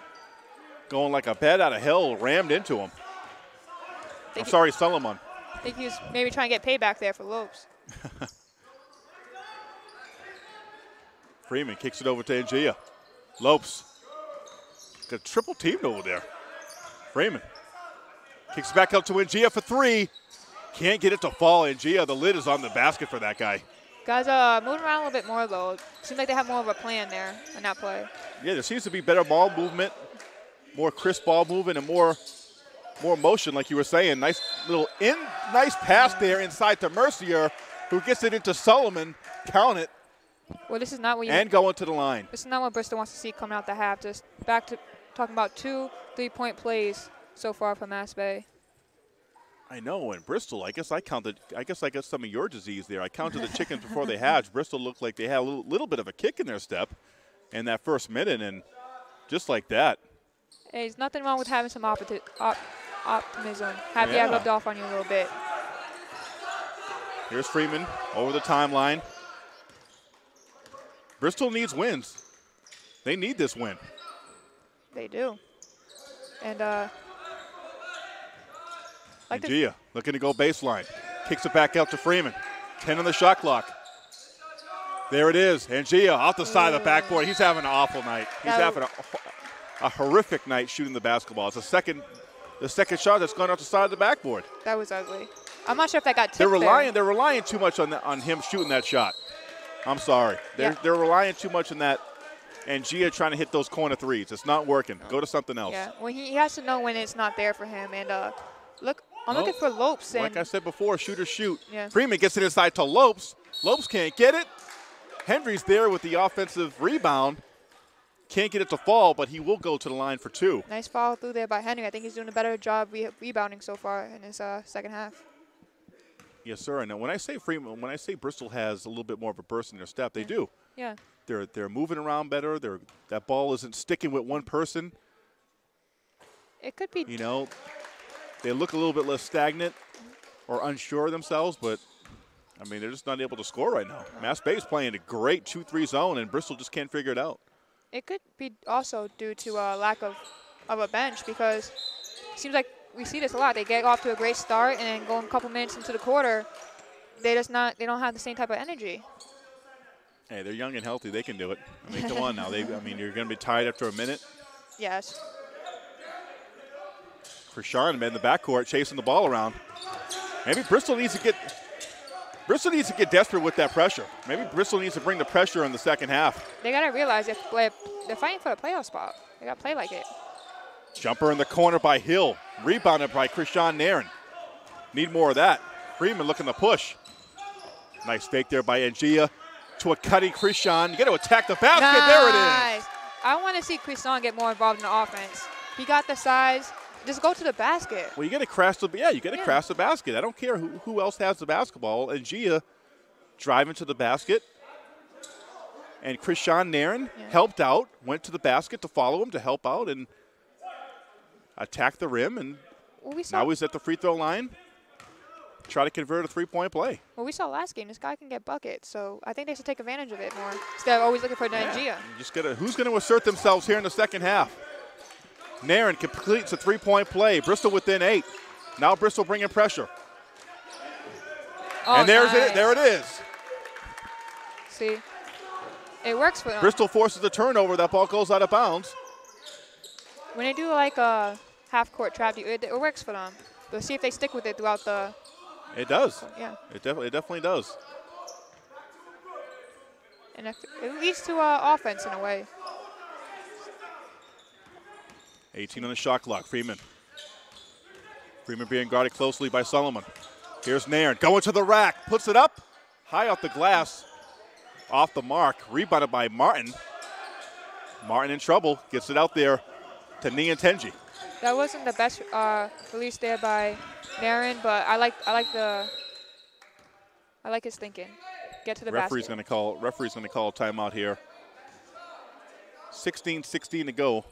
going like a bat out of hell rammed into him. I'm he- sorry, Solomon. I think he was maybe trying to get payback there for Lopes. Freeman kicks it over to Angia. Lopes. Got triple teamed over there. Freeman kicks back up to Angia for three. Can't get it to fall. Angia, the lid is on the basket for that guy. Guys, uh, moving around a little bit more though. Seems like they have more of a plan there in that play. Yeah, there seems to be better ball movement, more crisp ball movement, and more more motion, like you were saying. Nice little in, nice pass there inside to Mercier, who gets it into Solomon. Count it Well, this is not what you. and going to the line. this is not what Bristol wants to see coming out the half. Just back to talking about two three-point plays so far from Mass Bay. I know, and Bristol. I guess I counted. I guess I got some of your disease there. I counted the chickens before they hatched. Bristol looked like they had a little, little bit of a kick in their step in that first minute, and just like that, Hey, there's nothing wrong with having some op- optimism. Have yeah. Yeah. rubbed off on you a little bit. here's Freeman over the timeline. Bristol needs wins. They need this win. They do. And uh, like Gia looking to go baseline. Kicks it back out to Freeman. 10 on the shot clock. There it is. And Gia off the side of the backboard. He's having an awful night. He's That- having a, a horrific night shooting the basketball. It's the second the second shot that's gone off the side of the backboard. that was ugly. I'm not sure if that got tipped They're relying there. they're relying too much on the, on him shooting that shot. I'm sorry. They're Yeah. they're relying too much on that and Gia trying to hit those corner threes. It's not working. Go to something else. Yeah, well, he, he has to know when it's not there for him. And uh, look, I'm looking for Lopes. And Like I said before, shoot or shoot. Yeah. Freeman gets it inside to Lopes. Lopes can't get it. Henry's there with the offensive rebound. Can't get it to fall, but he will go to the line for two. nice follow through there by Henry. I think he's doing a better job re- rebounding so far in his uh, second half. Yes, sir. And when I say Freeman, when I say Bristol has a little bit more of a burst in their step, they do. Yeah, They're they're moving around better. They're that ball isn't sticking with one person. it could be. You know, they look a little bit less stagnant or unsure of themselves, but I mean they're just not able to score right now. Mass Bay's playing a great two-three zone, and Bristol just can't figure it out. It could be also due to a lack of, of a bench because it seems like we see this a lot. They get off to a great start and then going a couple minutes into the quarter, they just not they don't have the same type of energy. Hey, they're young and healthy. They can do it. I mean, come on now. They, I mean, you're going to be tired after a minute. Yes. Krishan in the backcourt chasing the ball around. Maybe Bristol needs to get Bristol needs to get desperate with that pressure. Maybe Bristol needs to bring the pressure in the second half. They gotta realize if they're, they're fighting for a playoff spot, they gotta play like it. Jumper in the corner by Hill. Rebounded by Krishan Nairn. Need more of that. Freeman looking to push. Nice fake there by Angia to a cutting Krishan. You got to attack the basket. There it is. Nice. I want to see Krishan get more involved in the offense. He got the size. Just go to the basket. Well, you got to crash the yeah, you got to Yeah. crash the basket. I don't care who, who else has the basketball. And Gia driving to the basket, and Krishan Nairn Yeah. helped out, went to the basket to follow him to help out and attack the rim. And Well, we saw. now he's at the free throw line. Try to convert a three-point play. well, we saw last game. This guy can get buckets, so I think they should take advantage of it more instead of always looking for Nigeria. Just gotta. Who's going to assert themselves here in the second half? Nairn completes a three-point play. Bristol within eight. Now Bristol bringing pressure, Oh, and there's nice. it. There it is. See, it works for them. Bristol forces a turnover. That ball goes out of bounds. When they do like a half-court trap, it, it works for them. But see if they stick with it throughout the. It does. Yeah, It definitely, it definitely does. and if, it leads to uh, offense in a way. 18 on the shot clock. Freeman. Freeman being guarded closely by Solomon. Here's Nairn going to the rack, puts it up, high off the glass, off the mark. Rebounded by Martin. Martin in trouble, gets it out there to Nian Tenji. That wasn't the best uh, release there by Nairn, but I like I like the I like his thinking. Get to the Referee's basket. going to call. Referee's going to call a timeout here. 16-16 to go.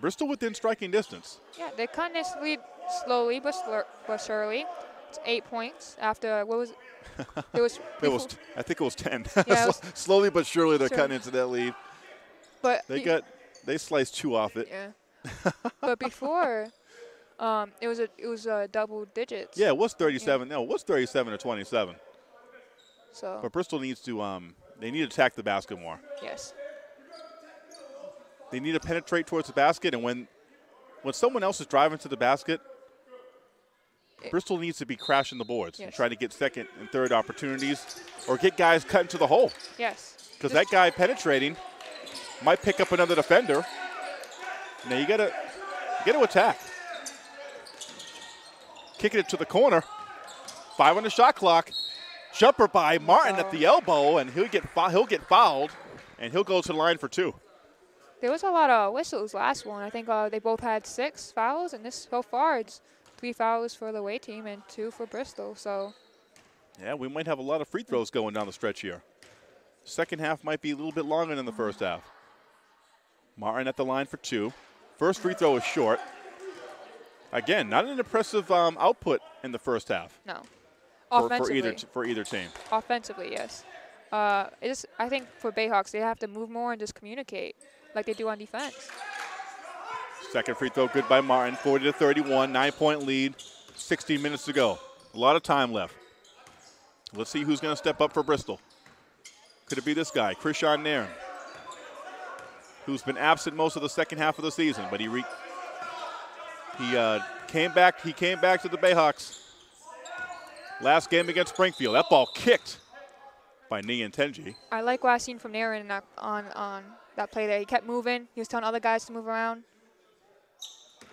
Bristol within striking distance. Yeah, they're cutting this lead slowly but, but surely. It's eight points after what was it? It was. It was, I think it was 10. Yeah, was- Slowly but surely they're cutting into that lead. but They got, they sliced two off it. Yeah. but before, um, it was a it was a double digits. Yeah, it was 37. No, it was 37 to 27. So But Bristol needs to, um, they need to attack the basket more. yes. They need to penetrate towards the basket, and when, when someone else is driving to the basket, Bristol needs to be crashing the boards and trying to get second and third opportunities, or get guys cut into the hole. Yes. Because that guy penetrating might pick up another defender. Now you gotta, you gotta attack. Kicking it to the corner. Five on the shot clock. Jumper by Martin at the oh. elbow, and he'll get he'll get fouled, and he'll go to the line for two. There was a lot of whistles last one. I think uh, they both had six fouls, and this so far it's three fouls for the away team and two for Bristol. So Yeah, we might have a lot of free throws going down the stretch here. Second half might be a little bit longer than the first half. Martin at the line for two. First free throw is short. Again, not an impressive um, output in the first half no. for, for Offensively, either t- for either team. offensively, yes. Uh, it I think for Bayhawks they have to move more and just communicate like they do on defense. Second free throw good by Martin. 40 to 31, nine point lead. 16 minutes to go. A lot of time left. Let's see who's going to step up for Bristol. Could it be this guy, Krishan Nairn, who's been absent most of the second half of the season, but he re- he uh, came back. He came back to the Bayhawks last game against Springfield. That ball kicked by Nian Tenji. I like what I've seen from Nairn on on that play there. He kept moving. He was telling other guys to move around.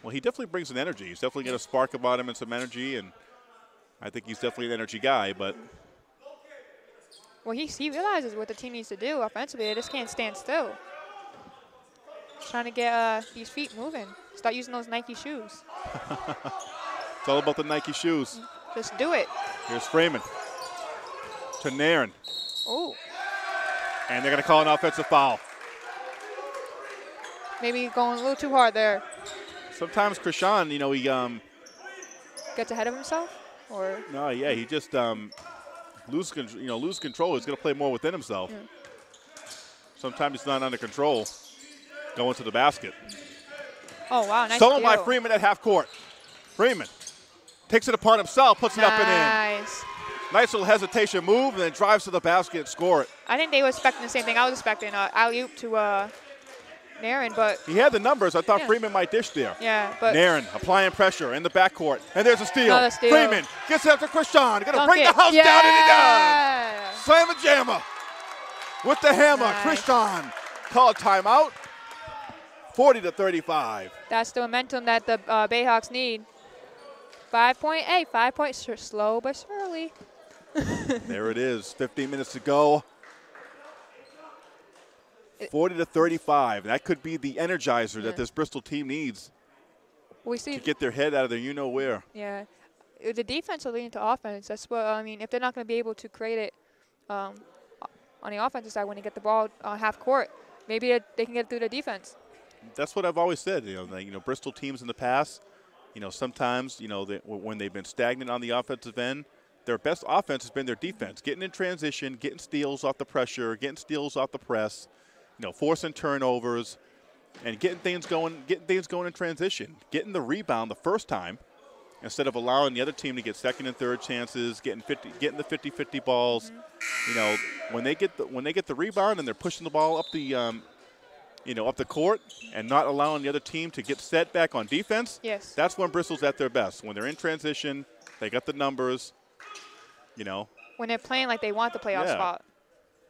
Well, he definitely brings an energy. He's definitely got a spark about him and some energy, and I think he's definitely an energy guy. But Well, he he realizes what the team needs to do offensively. They just can't stand still. Trying to get uh, these feet moving. Start using those Nike shoes. it's all about the Nike shoes. Just do it. Here's Freeman to Nairn, Oh, and they're going to call an offensive foul. Maybe going a little too hard there. Sometimes Krishan, you know, he um, Gets ahead of himself, or no, yeah, he just um, lose you know lose control. He's going to play more within himself. Sometimes he's not under control, going to the basket. oh wow, nice Stolen by. Freeman at half court. Freeman takes it upon himself, puts it up and in. Nice. Nice little hesitation move, and then drives to the basket and score it. I think they were expecting the same thing. I was expecting uh, alley oop to uh, Nairn, but He had the numbers. I thought Yeah. Freeman might dish there. yeah, but Nairn applying pressure in the backcourt, and there's a steal. Steal. Freeman gets it up to Krishan, gonna dunk bring it. the house down, and he does. Slam a jammer with the hammer. Nice. Krishan called timeout. 40 to 35. That's the momentum that the uh, Bayhawks need. 5.8, five points, slow but surely. there it is. 15 minutes to go. 40 to 35. That could be the energizer that this Bristol team needs We see, to get their head out of there. You know where. yeah, Uh, the defense will lean into offense. That's what I mean. If they're not going to be able to create it um, on the offensive side when they get the ball on half court, maybe they- can get through the defense. that's what I've always said. You know, like, you know, Bristol teams in the past, you know, sometimes you know they, when they've been stagnant on the offensive end, their best offense has been their defense, getting in transition, getting steals off the pressure, getting steals off the press, you know, forcing turnovers, and getting things going, getting things going in transition, getting the rebound the first time. Instead of allowing the other team to get second and third chances, getting 50, getting the 50-50 balls, you know, when they get the when they get the rebound and they're pushing the ball up the um, you know, up the court and not allowing the other team to get set back on defense, Yes. that's when Bristol's at their best. When they're in transition, they got the numbers, you know, When they're playing like they want the playoff Yeah. spot.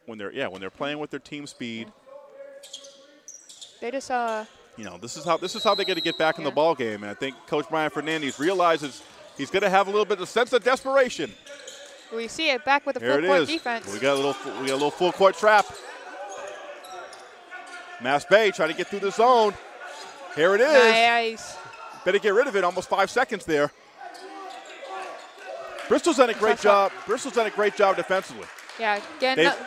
when they're yeah, when they're playing with their team speed, They just uh you know, this is how this is how they got to get back in the ball game. And I think Coach Brian Fernandez realizes he's going to have a little bit of sense of desperation. we see it back with the Here full it court is. defense. We got a little we got a little full court trap. Mass Bay trying to get through the zone. Here it is. Nice. Better get rid of it. Almost five seconds there. Bristol's done a great job. Bristol's done a great job defensively. Yeah, They've- up.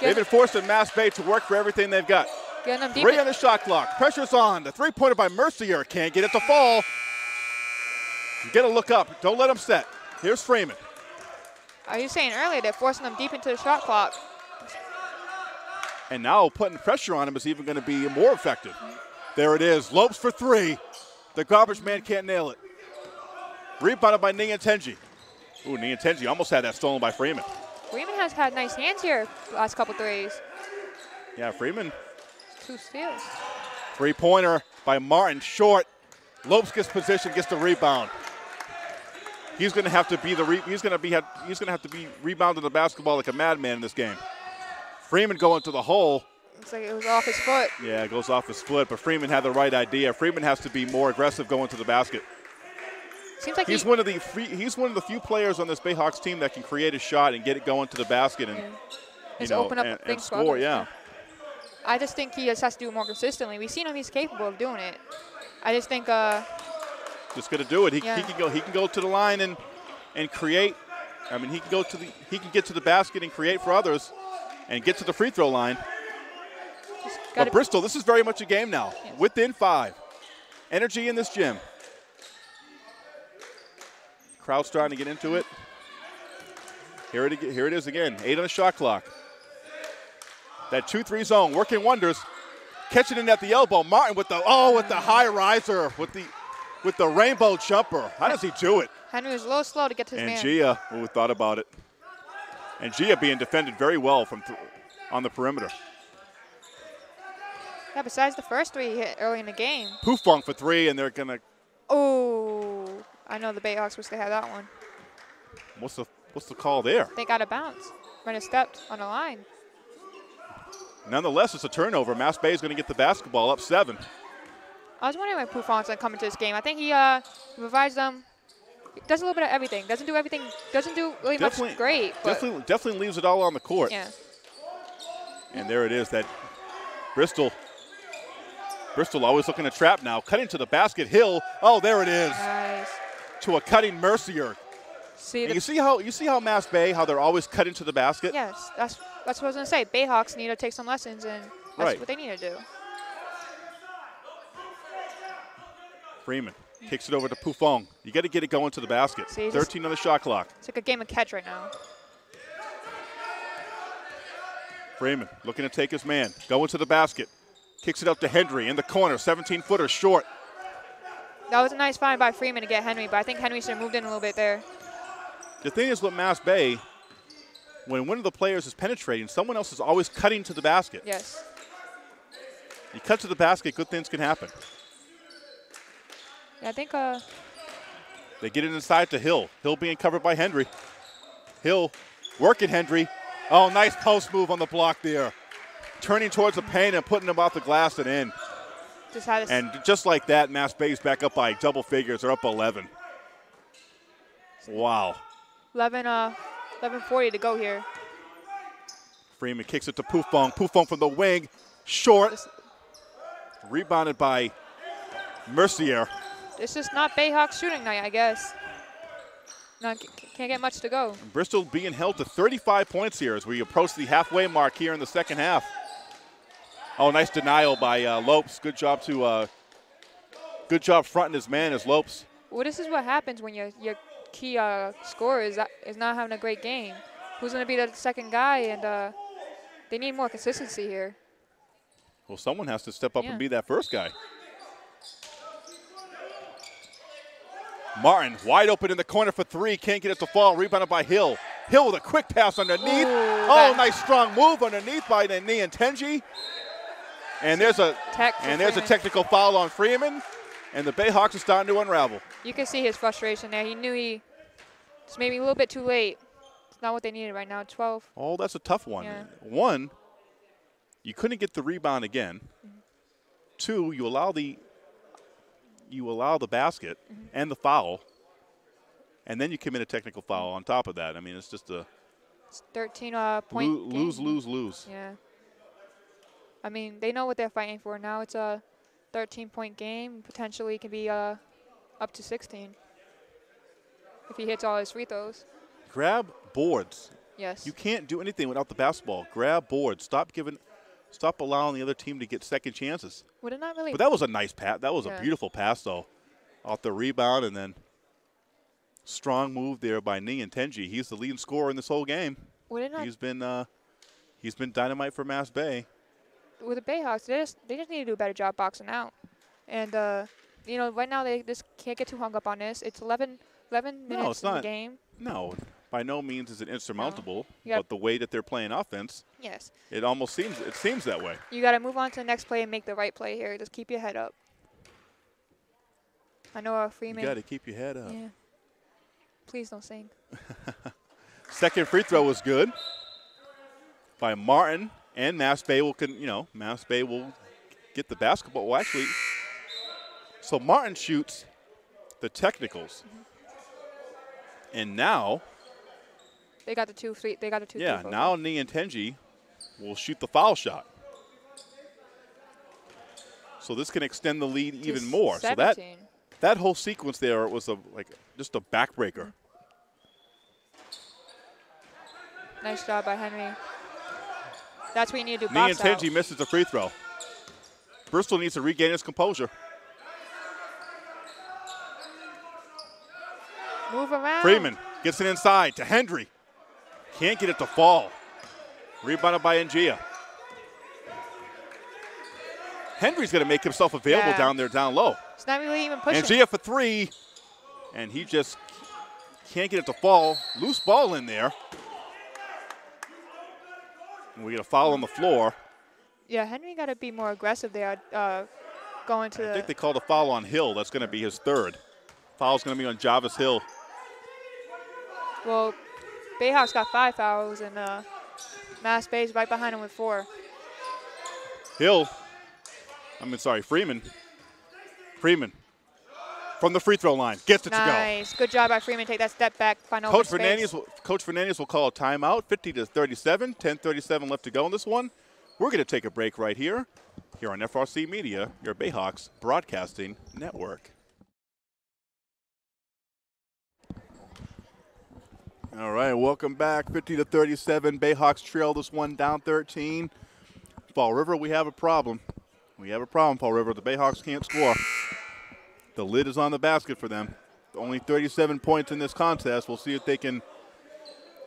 They've been forcing Mass Bay to work for everything they've got. Getting them. Three on the shot clock. Pressure's on. The three pointer by Mercier can't get it to fall. You gotta look up. Don't let them set. Here's Freeman. Are you saying earlier they're forcing them deep into the shot clock? And now putting pressure on him is even going to be more effective. There it is. Lopes for three. The garbage man can't nail it. Rebounded by Niantenji. Ooh, Niantenji almost had that stolen by Freeman. Freeman has had nice hands here the last couple threes. Yeah, Freeman. Two steals. Three pointer by Martin. Short. Lopes gets position, gets the rebound. He's going to have to be the re- he's going to be he's going to have to be rebounding the basketball like a madman in this game. Freeman going to the hole. Looks like it was off his foot. Yeah, it goes off his foot, but Freeman had the right idea. Freeman has to be more aggressive going to the basket. Seems like he's he, one of the free, he's one of the few players on this Bayhawks team that can create a shot and get it going to the basket and yeah. you know opened up and, and score. Yeah. I just think he just has to do it more consistently. We've seen him; he's capable of doing it. I just think uh, just going to do it. He, Yeah. he can go. He can go to the line and and create. I mean, he can go to the. He can get to the basket and create for others, and get to the free throw line. But Bristol, this is very much a game now. Within five, energy in this gym. Crowd's trying to get into it. Here it, here it is again. Eight on the shot clock. That two-three zone working wonders. Catching it at the elbow. Martin with the oh with the high riser with the with the rainbow jumper. How does he do it? Henry was a little slow to get to his And man. Gia, who thought about it? And Gia being defended very well from on the perimeter. Yeah, besides the first three he hit early in the game. Pufong for three, and they're gonna. Oh, I know the Bayhawks wish they had that one. What's the what's the call there? They got a bounce. Might have stepped on a line. Nonetheless, it's a turnover. Mass Bay is going to get the basketball up seven. I was wondering why Pufong's gonna come into this game. I think he uh provides them. Does a little bit of everything. Doesn't do everything. Doesn't do really Definitely- much great. Definitely, definitely leaves it all on the court. yeah, And there it is. That Bristol. Bristol always looking to trap now. Cutting to the basket. Hill. Oh, there it is. nice. To a cutting Mercier. See you see how you see how Mass Bay how they're always cutting to the basket. Yes, that's that's what I was gonna say. Bayhawks need to take some lessons, and that's Right. what they need to do. Freeman kicks it over to Pufong. You got to get it going to the basket. See, just- 13 on the shot clock. It's like a game of catch right now. Freeman looking to take his man. Going to the basket. Kicks it up to Hendry in the corner. 17 footer short. That was a nice find by Freeman to get Henry, but I think Henry should have moved in a little bit there. The thing is with Mass Bay, when one of the players is penetrating, someone else is always cutting to the basket. Yes. You cut to the basket, good things can happen. Yeah, I think uh They get it inside to Hill. Hill being covered by Hendry. Hill working Hendry. Oh, nice post move on the block there. Turning towards the paint and putting him off the glass and in. Just And just like that, Mass Bay's back up by double figures. They're up 11. Wow. 11 uh 11:40 to go here. Freeman kicks it to Pufong. Pufong from the wing. Short. Rebounded by Mercier. it's just not Bayhawks shooting night, I guess. No, c- c- can't get much to go. Bristol being held to 35 points here as we approach the halfway mark here in the second half. Oh, nice denial by uh, Lopes. Good job to, uh, good job fronting his man as Lopes. Well, this is what happens when your your key uh, scorer is, is not having a great game. Who's going to be the second guy? And uh, they need more consistency here. Well, someone has to step up Yeah. and be that first guy. Martin wide open in the corner for three. Can't get it to fall. Rebounded by Hill. Hill with a quick pass underneath. Ooh, oh, nice strong move underneath by the knee and Tenji. And there's a Tech and there's a technical foul on Freeman. And the Bayhawks are starting to unravel. You can see his frustration there. He knew he just maybe a little bit too late. It's not what they needed right now. 12. Oh, that's a tough one. Yeah. One, you couldn't get the rebound again. Two, you allow the you allow the basket and the foul, and then you commit a technical foul on top of that. I mean, it's just a It's 13 uh, point lo- lose, lose, lose. Yeah. I mean, they know what they're fighting for now. It's a 13 point game. Potentially can be uh, up to 16 if he hits all his free throws. Grab boards. Yes. You can't do anything without the basketball. Grab boards. Stop giving. Stop allowing the other team to get second chances. Would it not really? But that was a nice pass. That was Yeah. a beautiful pass, though. Off the rebound, and then strong move there by Ning and Tenji. He's the leading scorer in this whole game. would it not? He's been uh, he's been dynamite for Mass Bay. With the Bayhawks, they just they just need to do a better job boxing out. And uh, you know, right now they just can't get too hung up on this. It's 11, 11 No, minutes it's in the game. No, by no means is it insurmountable. Got- But the way that they're playing offense, Yes, it almost seems it seems that way. you got to move on to the next play and make the right play here. Just keep your head up. I know our You got to keep your head up. Yeah. Please don't sing. Second free throw was good by Martin, and Mass Bay will, you know, Mass Bay will get the basketball. Well, actually, so Martin shoots the technicals, mm-hmm. and now, They got the two free. They got the two. yeah, now Ning and Tenji will shoot the foul shot. So this can extend the lead even more. So that that whole sequence there was a like just a backbreaker. Mm-hmm. Nice job by Henry. That's what you need to do. Ning and Box out. Tenji misses the free throw. Bristol needs to regain his composure. Move around. Freeman gets it inside to Hendry. Can't get it to fall. Rebounded by Ngia. Hendry's going to make himself available Yeah. down there, down low. It's not really even pushing. Ngia for three, and he just can't get it to fall. Loose ball in there. And we get a foul on the floor. Yeah, Henry got to be more aggressive there. Uh, going to I think they called a foul on Hill. That's going to be his third. Foul's going to be on Jarvis Hill. well, Bayhawks got five fouls, and uh, Mass Bay's right behind him with four. Hill, I mean, sorry, Freeman. Freeman from the free throw line gets it to go. Nice. Good job by Freeman. Take that step back. Open Coach. Fernandez, will, Coach Fernandez will call a timeout. 50 to 37, 10:37 left to go in this one. We're going to take a break right here, here on FRC Media, your Bayhawks broadcasting network. All right, welcome back. 50 to 37, Bayhawks trail this one down 13. Fall River, we have a problem. We have a problem, Fall River. The Bayhawks can't score. The lid is on the basket for them. Only 37 points in this contest. We'll see if they can,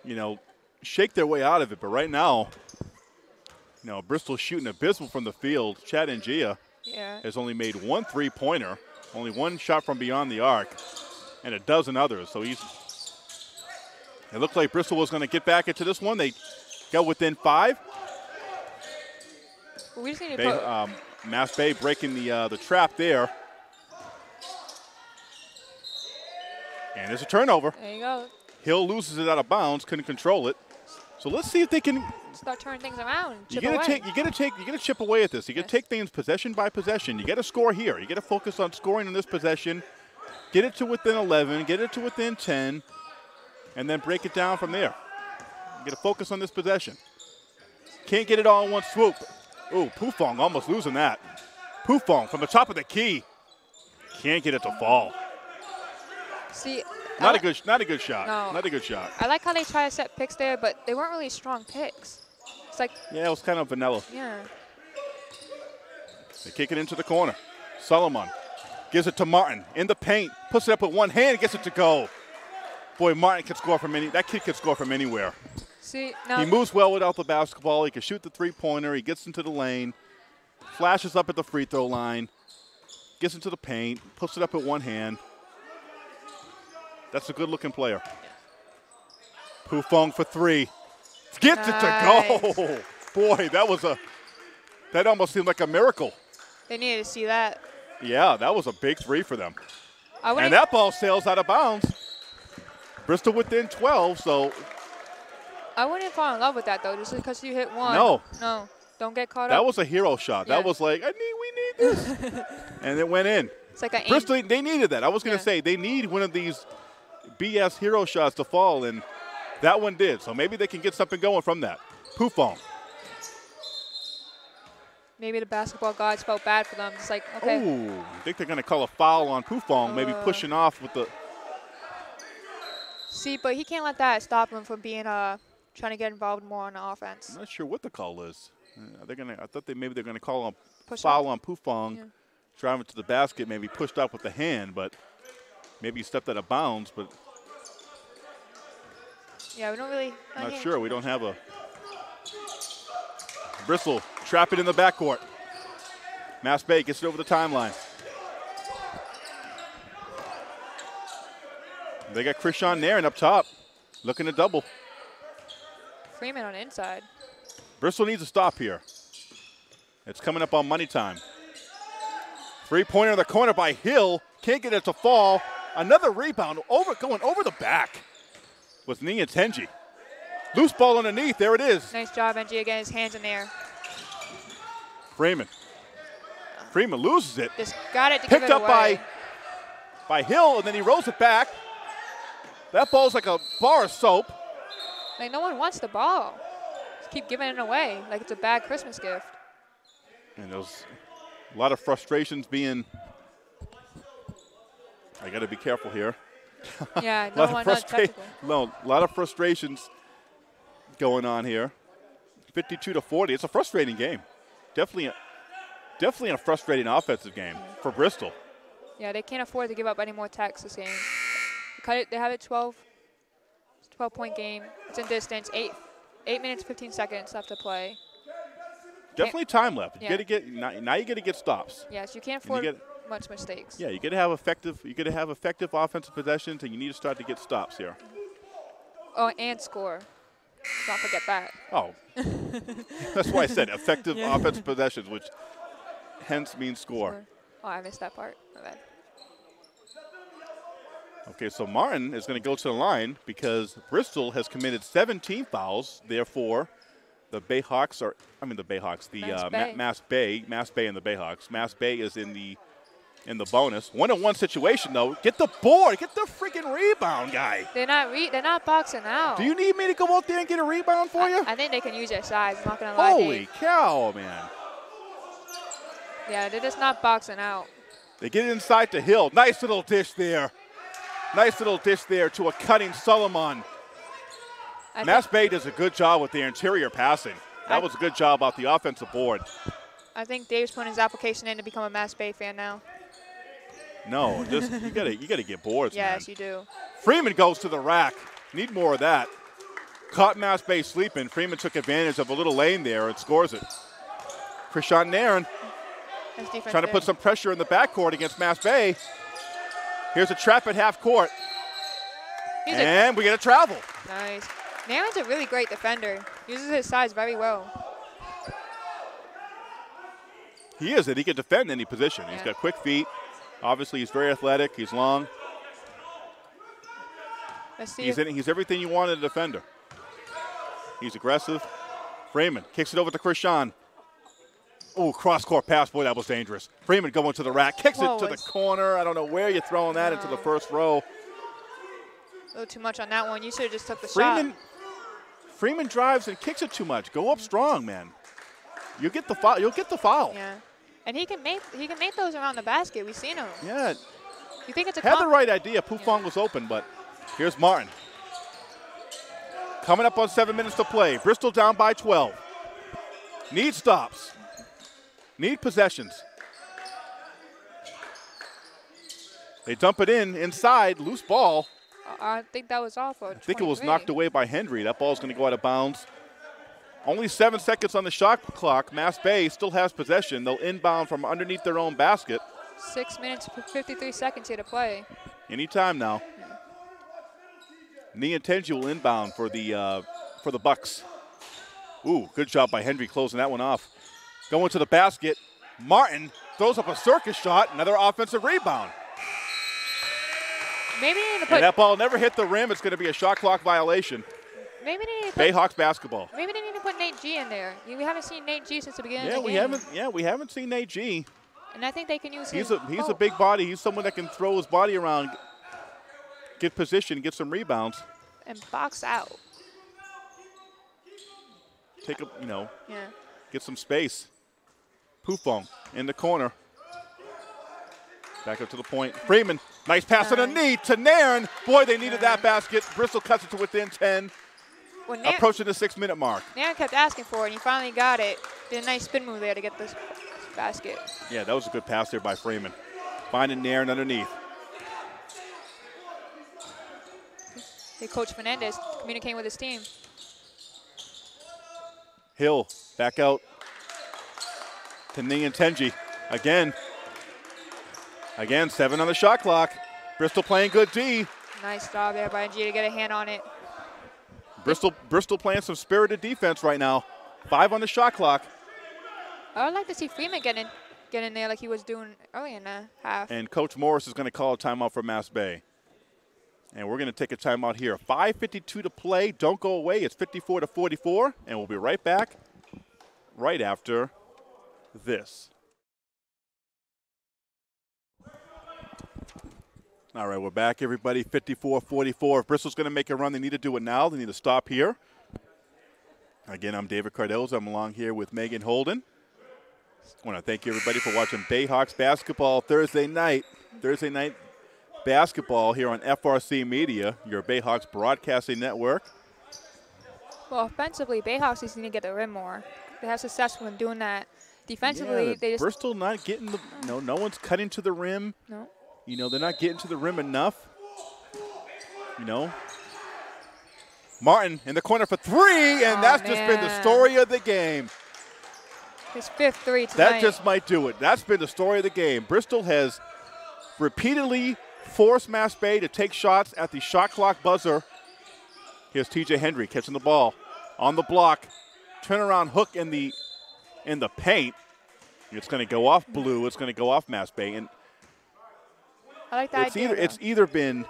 you know, shake their way out of it. But right now, you know, Bristol shooting abysmal from the field. Chad Ngia Yeah. has only made one three-pointer, only one shot from beyond the arc, and a dozen others. So he's. It looked like Bristol was going to get back into this one. They got within five. We just need to Bay, um, Mass Bay breaking the uh, the trap there. And there's a turnover. there you go. Hill loses it out of bounds, couldn't control it. So let's see if they can. Start turning things around. You gotta away. take. You gotta take. You gotta chip away at this. You gotta Yes. take things possession by possession. You gotta score here. You gotta focus on scoring in this possession. Get it to within 11. Get it to within 10, and then break it down from there. You gotta focus on this possession. Can't get it all in one swoop. Ooh, Pufong almost losing that. Pufong from the top of the key. Can't get it to fall. See. Not a good. Not a good shot. No. Not a good shot. I like how they try to set picks there, but they weren't really strong picks. It's like, Yeah, it was kind of vanilla. yeah. They kick it into the corner. Solomon gives it to Martin in the paint, puts it up with one hand, gets it to go. Boy, Martin can score from any. That kid can score from anywhere. See now. He moves well without the basketball. He can shoot the three-pointer. He gets into the lane, flashes up at the free throw line, gets into the paint, puts it up with one hand. That's a good-looking player. Pufong for three. Gets it to go. Boy, that was a. That almost seemed like a miracle. They needed to see that. Yeah, that was a big three for them. And that ball sails out of bounds. Bristol within 12, so I wouldn't fall in love with that though, just because you hit one. No. No. Don't get caught that up. That was a hero shot. Yeah. That was like, I need, we need this. and it went in. it's like. Bristol, they needed that. I was going to Yeah. say, they need one of these BS hero shots to fall, and that one did. So maybe they can get something going from that. Pufong. Maybe the basketball gods felt bad for them. It's like, okay. Ooh, I think they're going to call a foul on Pufong, maybe Uh. pushing off with the. See, but he can't let that stop him from being uh trying to get involved more on the offense. I'm not sure what the call is. Uh, they're gonna. I thought they maybe they're gonna call on Push foul up. on Pufong, Yeah. driving to the basket, maybe pushed off with the hand, but maybe he stepped out of bounds. But Yeah, we don't really. not yeah. sure. We don't have a. Bristol trap it in the backcourt. Mass Bay gets it over the timeline. They got Krishan Nairn up top, looking to double. Freeman on inside. Bristol needs a stop here. It's coming up on money time. Three pointer in the corner by Hill. Can't get it to fall. Another rebound over going over the back with Nia Tenji. Loose ball underneath. There it is. Nice job, NG, again. His hands in there. Freeman. Freeman loses it. Just got it Picked it up away. by by Hill, and then he rolls it back. That ball's like a bar of soap. Like, no one wants the ball. Just keep giving it away like it's a bad Christmas gift. And there's a lot of frustrations being. I got to be careful here. Yeah, a no lot of not frustra- no, a lot of frustrations going on here. 52 to 40. It's a frustrating game. Definitely, a, definitely a frustrating offensive game for Bristol. Yeah, they can't afford to give up any more tacks this game. They cut it. They have it 12. It's a 12 point game. It's in distance. Eight, eight minutes 15 seconds left to play. Definitely time left. You Yeah. got to get now, now. You got to get stops. Yes, you can't you afford get- much mistakes. Yeah, you got to have effective. You got to have effective offensive possessions, and you need to start to get stops here. Oh, and score. Don't forget that. Oh, that's why I said effective offensive possessions, which hence means score. Oh, I missed that part. My bad. Okay, so Martin is going to go to the line because Bristol has committed 17 fouls. Therefore, the Bayhawks are, I mean the Bayhawks, the Mass uh, Bay. Ma- Mass Bay, Mass Bay and the Bayhawks. Mass Bay is in the in the bonus. One on one situation though. Get the board, get the freaking rebound, guy. They're not re- they're not boxing out. Do you need me to go out there and get a rebound for you? I think they can use their size. I'm not gonna lie. Holy cow, man. Yeah, they're just not boxing out. They get inside to Hill. Nice little dish there. Nice little dish there to a cutting Solomon. I Mass Bay does a good job with the interior passing. That I- was a good job off the offensive board. I think Dave's putting his application in to become a Mass Bay fan now. No, just you gotta you gotta get boards, Yes, man. you do. Freeman goes to the rack. Need more of that. Caught Mass Bay sleeping. Freeman took advantage of a little lane there and scores it. Krishan Nairn Nice trying to put some pressure in the backcourt against Mass Bay. Here's a trap at half court, He's a, and we get a travel. nice. Nairn's a really great defender. Uses his size very well. He is it. He can defend any position. He's got quick feet. Obviously, he's very athletic. He's long. He's in, he's everything you want in a defender. He's aggressive. Freeman kicks it over to Krishan. Oh, cross court pass. Boy, that was dangerous. Freeman going to the rack, kicks Whoa, it to the corner. I don't know where you're throwing that into the first row. a little too much on that one. You should have just took the Freeman, shot. Freeman drives and kicks it too much. Go up strong, man. You'll get the foul. You'll get the foul. Yeah. And he can make he can make those around the basket. We've seen him. Yeah, You think it's a had the right idea. Pufong was open, but here's Martin. Coming up on seven minutes to play. Bristol down by 12. Need stops. Need possessions. They dump it in inside, loose ball. I think that was off. I think it was knocked away by Hendry. That ball's going to go out of bounds. Only seven seconds on the shot clock. Mass Bay still has possession. They'll inbound from underneath their own basket. Six minutes, 53 seconds here to play. Anytime now. Nia Tenji will inbound for the uh, for the Bucks. Ooh, good job by Henry closing that one off. Going to the basket. Martin throws up a circus shot. Another offensive rebound. Maybe they need put. And that ball never hit the rim. It's going to be a shot clock violation. Maybe they need to put. Bayhawks basketball. Maybe they need to put Nate G in there. We haven't seen Nate G since the beginning Yeah, of the we game. haven't. Yeah, we haven't seen Nate G. And I think they can use He's his. a he's a oh, big body. He's someone that can throw his body around, get position, get some rebounds, And box out. take a you know Yeah. get some space. Pufong in the corner. Back up to the point. Freeman, nice pass on the Nice. knee to Nairn. Boy, they needed that basket. Bristol cuts it to within 10. Approaching the six-minute mark. Nan kept asking for it, and he finally got it. Did a nice spin move there to get this basket. Yeah, that was a good pass there by Freeman. Finding Nairn underneath. Hey, Coach Fernandez communicating with his team. Hill back out to Niantenji. Again. Again, seven on the shot clock. Bristol playing good D. Nice job there by G to get a hand on it. Bristol Bristol playing some spirited defense right now. Five on the shot clock. I would like to see Freeman get in, get in there like he was doing early in the half. And Coach Morris is going to call a timeout for Mass Bay. And we're going to take a timeout here. 5.52 to play. Don't go away. It's 54 to 44. And we'll be right back right after this. All right, we're back, everybody. 54 44. If Bristol's going to make a run, they need to do it now. They need to stop here. Again, I'm David Cardells. I'm along here with Megan Holden. I want to thank you, everybody, for watching Bayhawks basketball Thursday night. Thursday night basketball here on FRC Media, your Bayhawks broadcasting network. Well, offensively, Bayhawks just need to get the rim more. They have success when doing that. Defensively, Yeah, they just Bristol not getting the no. No one's cutting to the rim. no. You know, they're not getting to the rim enough. You know. Martin in the corner for three, and Aw, that's just been the story of the game. His fifth three tonight. That just might do it. That's been the story of the game. Bristol has repeatedly forced Mass Bay to take shots at the shot clock buzzer. Here's TJ Hendry catching the ball on the block. Turnaround hook in the in the paint. It's going to go off blue. It's going to go off Mass Bay. And I like that it's idea. either though. it's either been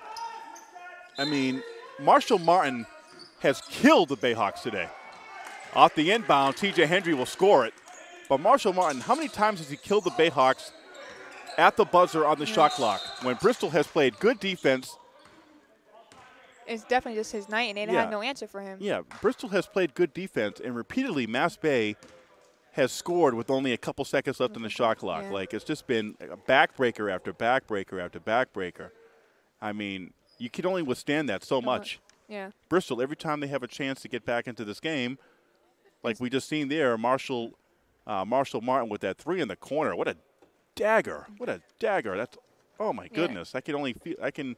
I mean, Marshall Martin has killed the Bayhawks today. Off the inbound, TJ Hendry will score it. But Marshall Martin, how many times has he killed the Bayhawks at the buzzer on the shot mm. clock? When Bristol has played good defense, it's definitely just his night, and they Yeah. had no answer for him. yeah, Bristol has played good defense, and repeatedly Mass Bay has scored with only a couple seconds left in the shot clock. Yeah. Like it's just been a backbreaker after backbreaker after backbreaker. I mean, you can only withstand that so much. Yeah. Bristol, every time they have a chance to get back into this game, like we just seen there, Marshall, uh, Marshall Martin with that three in the corner. What a dagger! What a dagger! That's oh my Yeah. goodness! I can only feel. I can.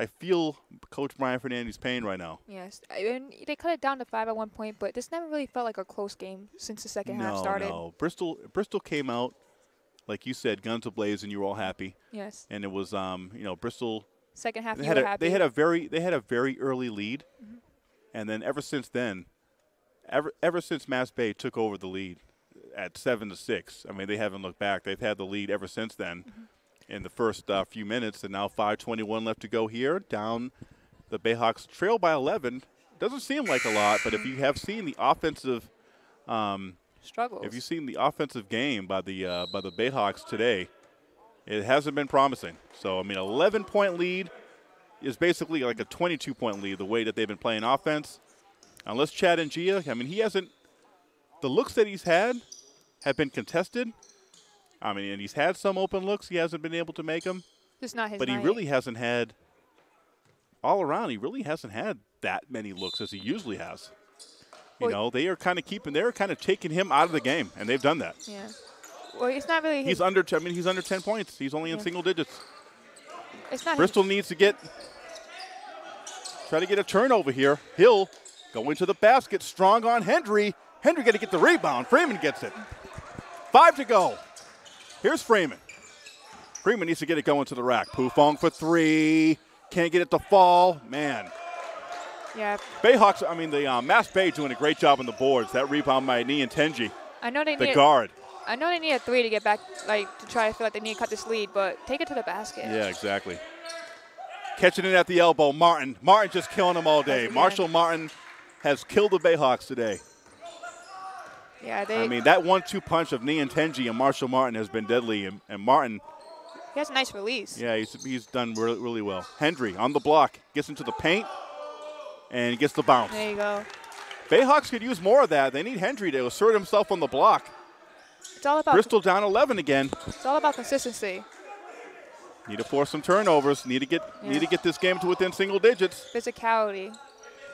I feel Coach Brian Fernandez's pain right now. Yes. I mean, they cut it down to five at one point, but this never really felt like a close game since the second half started. no. Bristol, Bristol came out, like you said, guns ablaze, and you were all happy. Yes. And it was, um, you know, Bristol. Second half, They you had were a happy. they had a very they had a very early lead, and then ever since then, ever ever since Mass Bay took over the lead at seven to six, I mean they haven't looked back. They've had the lead ever since then. In the first uh, few minutes, and now 5:21 left to go here. Down, the Bayhawks trail by 11. Doesn't seem like a lot, but if you have seen the offensive um, struggles. if you've seen the offensive game by the uh, by the Bayhawks today, it hasn't been promising. So I mean, 11 point lead is basically like a 22 point lead the way that they've been playing offense. Unless Chad and Gia, I mean, he hasn't. The looks that he's had have been contested. I mean, and he's had some open looks. He hasn't been able to make them, Just not his but he really hasn't had. All around, he really hasn't had that many looks as he usually has. You Well, know, they are kind of keeping, they're kind of taking him out of the game, and they've done that. Yeah. Well, it's not really. His, He's under. I mean, he's under 10 points. He's only in Yeah. single digits. it's not. Bristol needs to get try to get a turnover here. Hill going to the basket, strong on Hendry. Hendry got to get the rebound. Freeman gets it. Five to go. Here's Freeman. Freeman needs to get it going to the rack. Pufong for three. Can't get it to fall. Man, yeah. Bayhawks. I mean, the uh, Mass Bay doing a great job on the boards. That rebound by Nii and Tenji, I know they the need. guard. I know they need a three to get back, like to try to feel like they need to cut this lead, but take it to the basket. Yeah, exactly. Catching it at the elbow, Martin. Martin just killing them all day. Marshall Martin has killed the Bayhawks today. Yeah. They. I mean, that one-two punch of Nian Tenji and Marshall Martin has been deadly. And, and Martin, he has a nice release. yeah, he's, he's done really, really well. Hendry on the block, gets into the paint, and gets the bounce. There you go. Bayhawks could use more of that. They need Hendry to assert himself on the block. It's all about. Bristol down 11 again. It's all about consistency, Need to force some turnovers. Need to get Yeah. need to get this game to within single digits. physicality.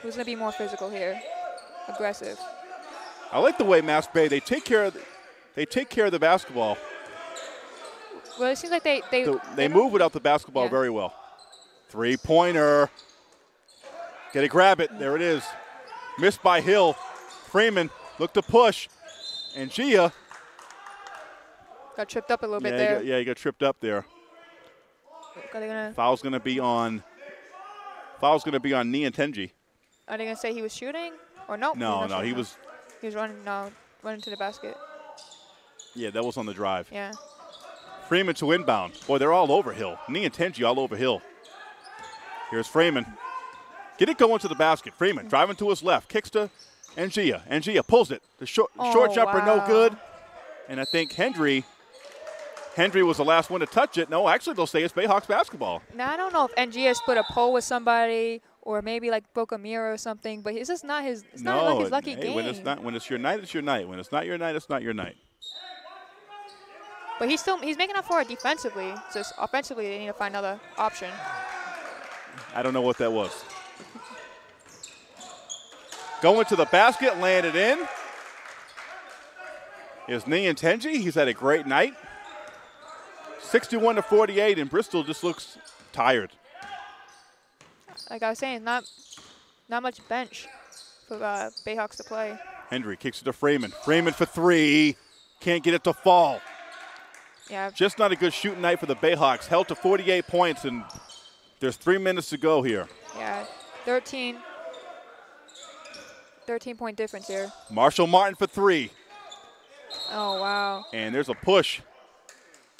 Who's going to be more physical here? Aggressive. I like the way Mass Bay they take care of the, they take care of the basketball. Well, it seems like they they The- they don't- move without the basketball Yeah. very well. Three pointer. Get to grab it. There it is. Missed by Hill. Freeman look to push. And Gia. got tripped up a little Yeah, bit you there. got, yeah, you got tripped up there. They gonna Foul's going to be on. Foul's going to be on Niantenji. Are they gonna say he was shooting or no? No, no, he was. He was running. No, running to the basket. Yeah, that was on the drive. Yeah. Freeman to inbound. Boy, they're all over Hill. Niantenji all over Hill. Here's Freeman. Get it going to the basket. Freeman driving to his left. Kicks to Angia. Angia pulls it. The short, Oh, short jumper, no good. And I think Hendry. Hendry was the last one to touch it. No, actually, they'll say it's Bayhawks basketball. Now I don't know if NG has split a pole with somebody or maybe like mirror or something, but it's just not his. It's not like his lucky hey, game. when it's not when it's your night, it's your night. When it's not your night, it's not your night. But he's still he's making up for it defensively. Just offensively, they need to find another option. I don't know what that was. Going to the basket, landed in. Is Niantenji. He's had a great night. 61 to 48, and Bristol just looks tired. Like I was saying, not not much bench for uh, Bayhawks to play. Hendry kicks it to Freeman. Freeman for three. Can't get it to fall. Yeah, Just not a good shooting night for the Bayhawks. Held to 48 points, and there's three minutes to go here. yeah, 13. 13 point difference here. Marshall Martin for three. Oh wow. And there's a push.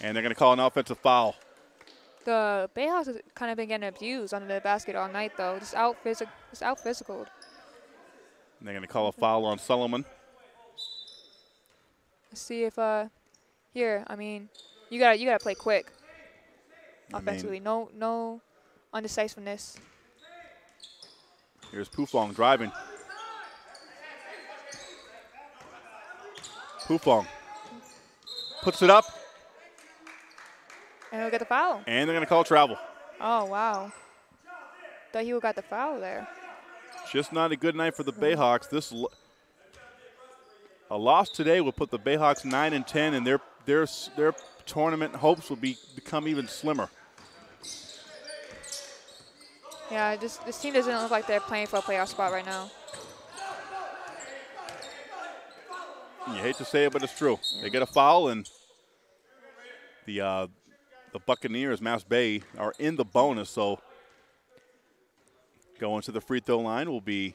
And they're going to call an offensive foul. The Bayhawks has kind of been getting abused under the basket all night though. Just out physical, just out physical. They're going to call a foul on Solomon. Let's see if uh, here. I mean, you gotta you gotta play quick. I mean- Offensively, no no undecisiveness. Here's Pufong driving. Pufong puts it up, And he'll get the foul. and they're going to call travel. Oh wow. Thought he got the foul there. Just not a good night for the Bayhawks. This a loss today will put the Bayhawks nine and ten, and their their their tournament hopes will be become even slimmer. Yeah, this this team doesn't look like they're playing for a playoff spot right now. You hate to say it, but it's true. They get a foul, and the uh, the Buccaneers, Mass Bay, are in the bonus. So going to the free throw line will be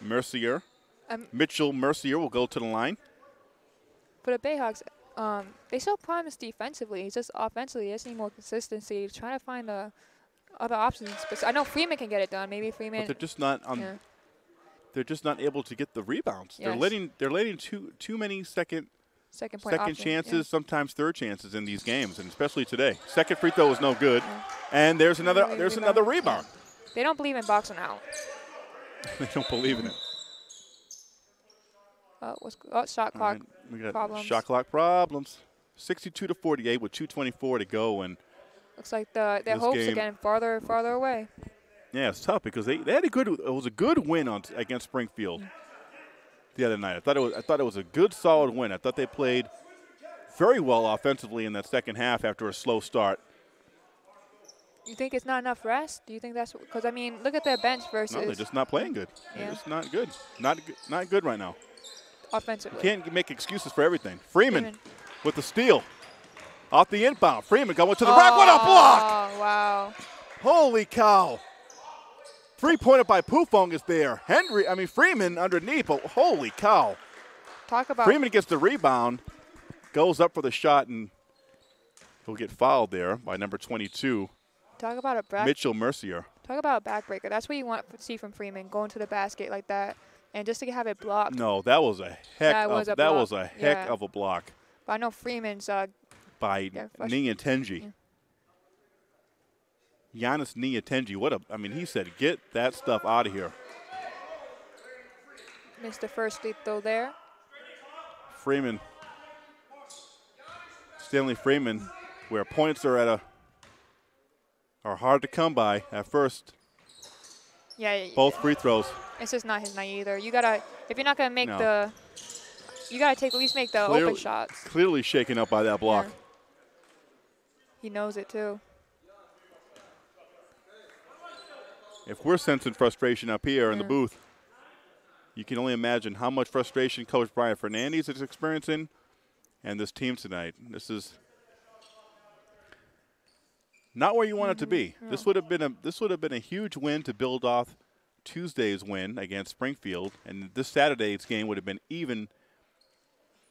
Mercier. Um, Mitchell Mercier will go to the line. for the Bayhawks, um, they still promise defensively. It's just offensively, they just need more consistency. Trying to find uh, other options. But I know Freeman can get it done. Maybe Freeman. But they're just not on. yeah. They're just not able to get the rebounds. They're letting they're letting too too many second Second point second option, yeah. chances, sometimes third chances in these games, and especially today. Second free throw is no good, and there's another there's rebound. another rebound. They don't believe in boxing out. they don't believe in it. Uh, what's oh, shot clock? right, problems. shot clock problems. 62 to 48 with 2:24 to go, and Looks like the their hopes game- are getting farther and farther away. yeah, it's tough because they, they had a good it was a good win on against Springfield the other night. I thought it was I thought it was a good solid win. I thought they played very well offensively in that second half after a slow start. You think it's not enough rest? Do you think that's because I mean, look at their bench versus No, they're just not playing good. They're just not good. Not good- not good right now. offensively? Can't make excuses for everything. Freeman Freeman. with the steal. Off the inbound. Freeman going to the rack. What a oh, block! Oh wow! Holy cow. Three pointed by Pufong is there. Henry, I mean Freeman underneath, but holy cow. Talk about Freeman gets the rebound, goes up for the shot, and he'll get fouled there by number 22, talk about a back, Mitchell Mercier. talk about a backbreaker. That's what you want to see from Freeman going to the basket like that, and just to have it blocked. No, that was a heck That of was a that block. was a heck Yeah. of a block But I know Freeman's uh, by Yeah, fresh- Niantenji. Giannis Niantenji, what a I mean he said get that stuff out of here. missed the first free throw there. Freeman, Stanley Freeman, where points are at a are hard to come by at first. Yeah. Both free throws. It's just not his night either. You gotta if you're not gonna make No. the, you gotta take at least make the Clearly- open shots. Clearly shaken up by that block. Yeah. He knows it too. If we're sensing frustration up here in the Mm. booth, you can only imagine how much frustration Coach Brian Fernandez is experiencing and this team tonight. This is not where you want it to be. Mm-hmm. This would have been a this would have been a huge win to build off Tuesday's win against Springfield, and this Saturday's game would have been even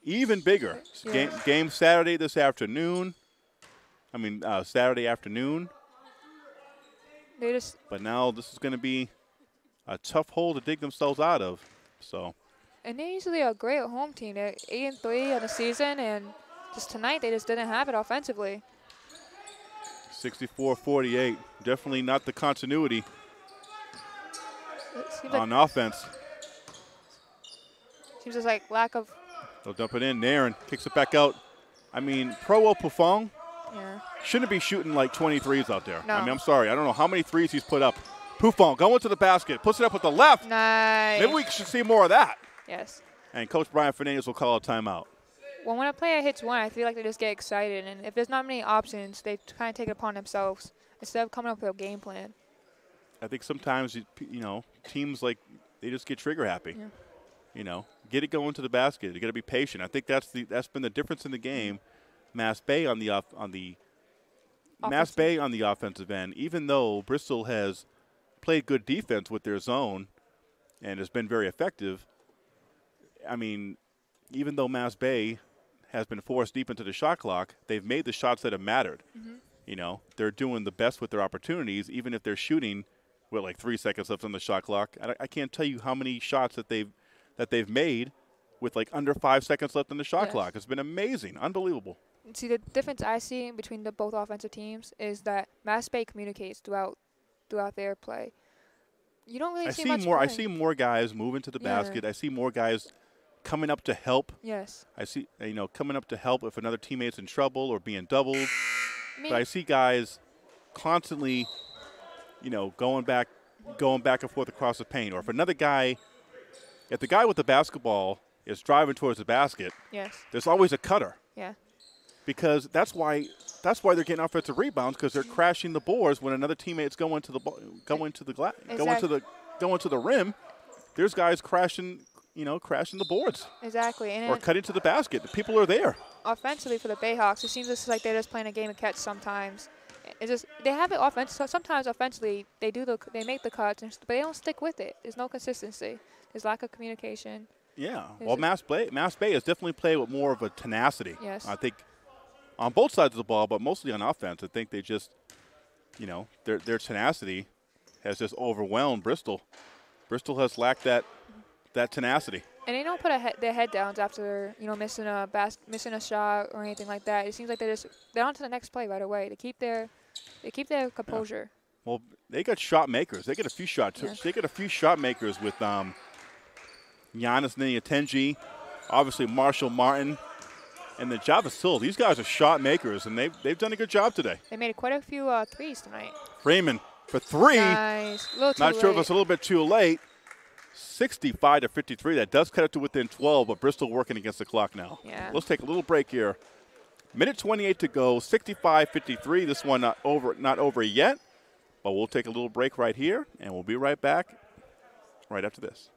even bigger. Yeah. Game, game Saturday this afternoon. I mean uh, Saturday afternoon. They just But now this is going to be a tough hole to dig themselves out of. So and they're usually a great home team. They're eight and three on the season, and just tonight they just didn't have it offensively. 64-48, definitely not the continuity It seems like, on offense. seems just like lack of They'll dump it in. Nairn kicks it back out. I mean, Pro Pufong yeah. shouldn't be shooting like 20 threes out there. I mean, I'm sorry. I don't know how many threes he's put up. Pufong going to the basket, puts it up with the left. Nice. Maybe we should see more of that. yes. And Coach Brian Fernandez will call a timeout. Well, when a player hits one, I feel like they just get excited, and if there's not many options, they kind of take it upon themselves instead of coming up with a game plan. I think sometimes you, you know teams like they just get trigger happy. Yeah. You know, get it going to the basket. You got to be patient. I think that's the that's been the difference in the game. Mass Bay on the off, on the Mass Offensive. Bay on the offensive end. Even though Bristol has played good defense with their zone and has been very effective. I mean, even though Mass Bay has been forced deep into the shot clock, they've made the shots that have mattered. Mm-hmm. You know, they're doing the best with their opportunities, even if they're shooting with like three seconds left on the shot clock. I, I can't tell you how many shots that they've that they've made with like under five seconds left on the shot Yes. clock. It's been amazing, unbelievable. See, the difference I see between the both offensive teams is that Mass Bay communicates throughout throughout their play. You don't really I see, see much more. I see more guys moving to the Yeah. basket. I see more guys coming up to help. Yes. I see you know coming up to help if another teammate's in trouble or being doubled. I mean, But I see guys constantly, you know, going back, going back and forth across the paint. Or if another guy, if the guy with the basketball is driving towards the basket, yes. there's always a cutter Yeah. Because that's why that's why they're getting offensive rebounds because they're crashing the boards when another teammate's going to the ball, going to the gla- going to the going to the rim. There's guys crashing, you know, crashing the boards Exactly. And or cutting to the basket. The people are there. offensively for the Bayhawks, it seems just like they're just playing a game of catch sometimes. It's just they have it offense. So sometimes offensively they do the they make the cuts, and, but they don't stick with it. There's no consistency. There's lack of communication. Yeah. Is Well, Mass Bay, Mass Bay has definitely played with more of a tenacity. Yes. I think on both sides of the ball, but mostly on offense. I think they just, you know, their their tenacity has just overwhelmed Bristol. Bristol has lacked that that tenacity. And they don't put a he- their head down after you know missing a bas- missing a shot or anything like that. It seems like they just they're on to the next play right away. They keep their they keep their composure. Well, they got shot makers. They get a few shot. Yeah. They got a few shot makers with um, Giannis Niatenji, obviously Marshall Martin, and the Java Sill. These guys are shot makers, and they've they've done a good job today. They made quite a few uh, threes tonight. Freeman for three. Nice. A little too Not sure if it's a little bit too late. 65 to 53. That does cut it to within 12, but Bristol working against the clock now. Yeah. Let's take a little break here. Minute 28 to go. 65-53. This one not over, not over yet, but we'll take a little break right here, and we'll be right back right after this.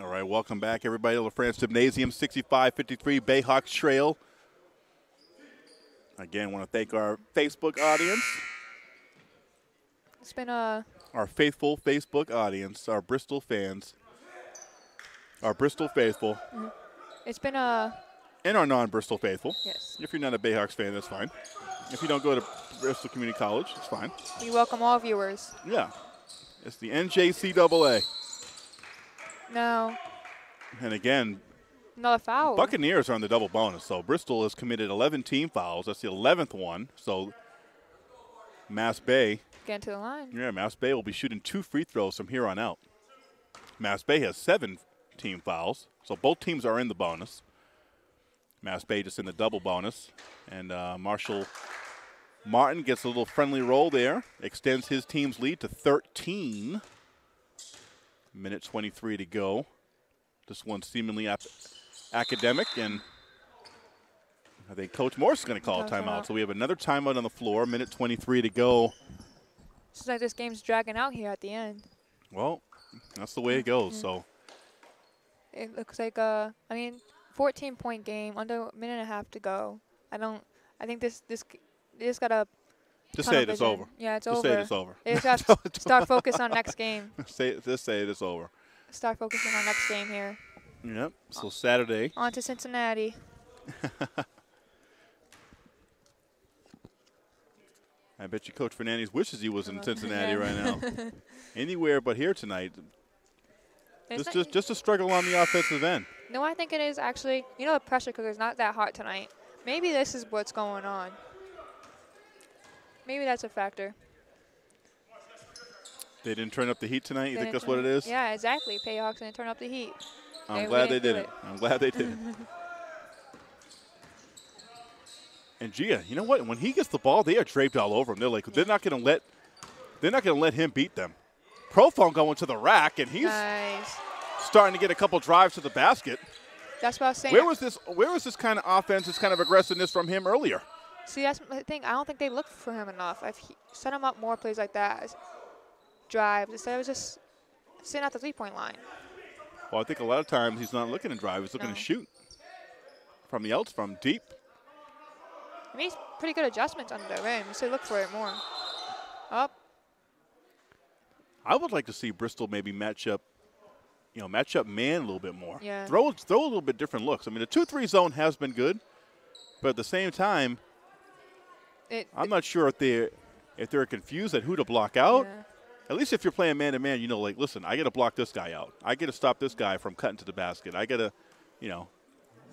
All right, welcome back, everybody, to LaFrance Gymnasium, 65-53 Bayhawks Trail. Again, want to thank our Facebook audience It's been a our faithful Facebook audience, our Bristol fans, our Bristol faithful, mm-hmm. it's been a and our non-Bristol faithful. yes. If you're not a Bayhawks fan, that's fine. If you don't go to Bristol Community College, it's fine. We welcome all viewers. Yeah, it's the NJCAA, Now and again, another foul. Buccaneers are on the double bonus. So Bristol has committed 11 team fouls. That's the 11th one. So Mass Bay, Getting to the line. yeah, Mass Bay will be shooting two free throws from here on out. Mass Bay has seven team fouls, so both teams are in the bonus. Mass Bay just in the double bonus, and uh, Marshall Martin gets a little friendly roll there, extends his team's lead to 13. Minute 23 to go. This one seemingly ap- academic, and I think Coach Morse is going to call a Timeout. So we have another timeout on the floor. Minute 23 to go. It's like this game's dragging out here at the end. Well, that's the way it goes. Mm-hmm. So It looks like a, I mean, 14 point game, under a minute and a half to go. I don't, I think this, this, they just gotta. Just say it's over. Yeah, it's Just over. Just say it's over. They just have to start focus on next game. say, just say it's over. Start focusing on next game here. Yep. So Saturday, On to Cincinnati. I bet you Coach Fernandez wishes he was in Uh, Cincinnati right now. Anywhere but here tonight. It's Just, just, just a struggle on the offensive end. No, I think it is actually. You know, the pressure cooker is not that hot tonight. Maybe this is what's going on. Maybe that's a factor. They didn't turn up the heat tonight. You They think that's what it is? Yeah, exactly. Bayhawks didn't turn up the heat. I'm They glad they didn't. it. I'm glad they didn't. and Gia, you know what? When he gets the ball, they are draped all over him. They're like, they're not going to let, they're not going to let him beat them. Pufong going to the rack, and he's Nice. starting to get a couple drives to the basket. That's what I was saying. Where was this? Where was this kind of offense, this kind of aggressiveness from him earlier? See, that's the thing. I don't think they looked for him enough. I've he, set him up more plays like that, drives instead of just sitting at the three-point line. Well, I think a lot of times he's not looking to drive; he's looking No. to shoot from the outs, from deep. He makes pretty good adjustments under the rim. You should look for it more. Up. I would like to see Bristol maybe match up, you know, match up man a little bit more. Yeah. Throw throw a little bit different looks. I mean, the two-three zone has been good, but at the same time, It, I'm not sure if they if they're confused at who to block out. yeah. At least if you're playing man to man, you know, like, listen, I got to block this guy out. I got to stop this guy from cutting to the basket. I got to, you know,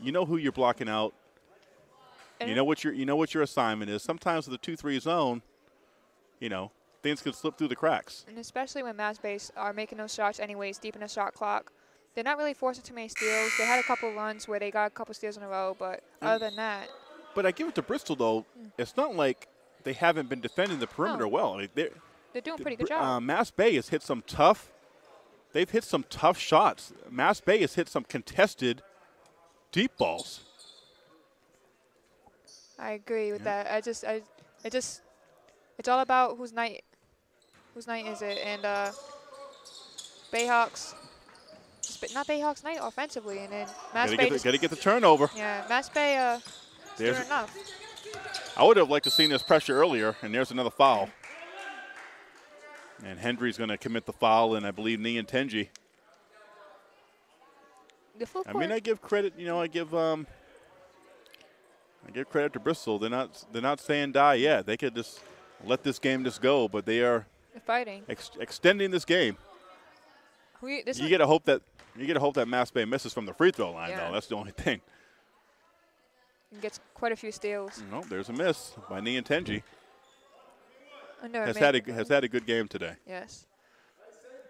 you know who you're blocking out. And You know what your you know what your assignment is. Sometimes with the two-three zone, you know, things can slip through the cracks. And especially when Mass Base are making those shots anyways, deep in the shot clock. They're not really forcing too many steals. They had a couple runs where they got a couple steals in a row, but other than that, But I give it to Bristol though. It's not like they haven't been defending the perimeter No. well. I mean, they're, they're doing a pretty good job. Uh, Mass Bay has hit some tough. They've hit some tough shots. Mass Bay has hit some contested deep balls. I agree with yeah. that. I just, I, it just, it's all about whose night, whose night is it? And uh, Bayhawks, not Bayhawks night offensively, and then Mass Gotta Bay, get, the, gotta get the turnover. yeah, Mass Bay, uh, There's- enough. I would have liked to seen this pressure earlier, and there's another foul. And Hendry's going to commit the foul, and I believe Nian Tenji. I mean, I give credit. You know, I give um, I give credit to Bristol. They're not they're not saying die yet. They could just let this game just go, but they are they're fighting. ex- extending this game. We, this You get to hope that you get to hope that Mass Bay misses from the free throw line, Yeah. though. That's the only thing. Gets quite a few steals. No, there's a miss by Nian Tenji. Under a Has had a has had a good game today. Yes.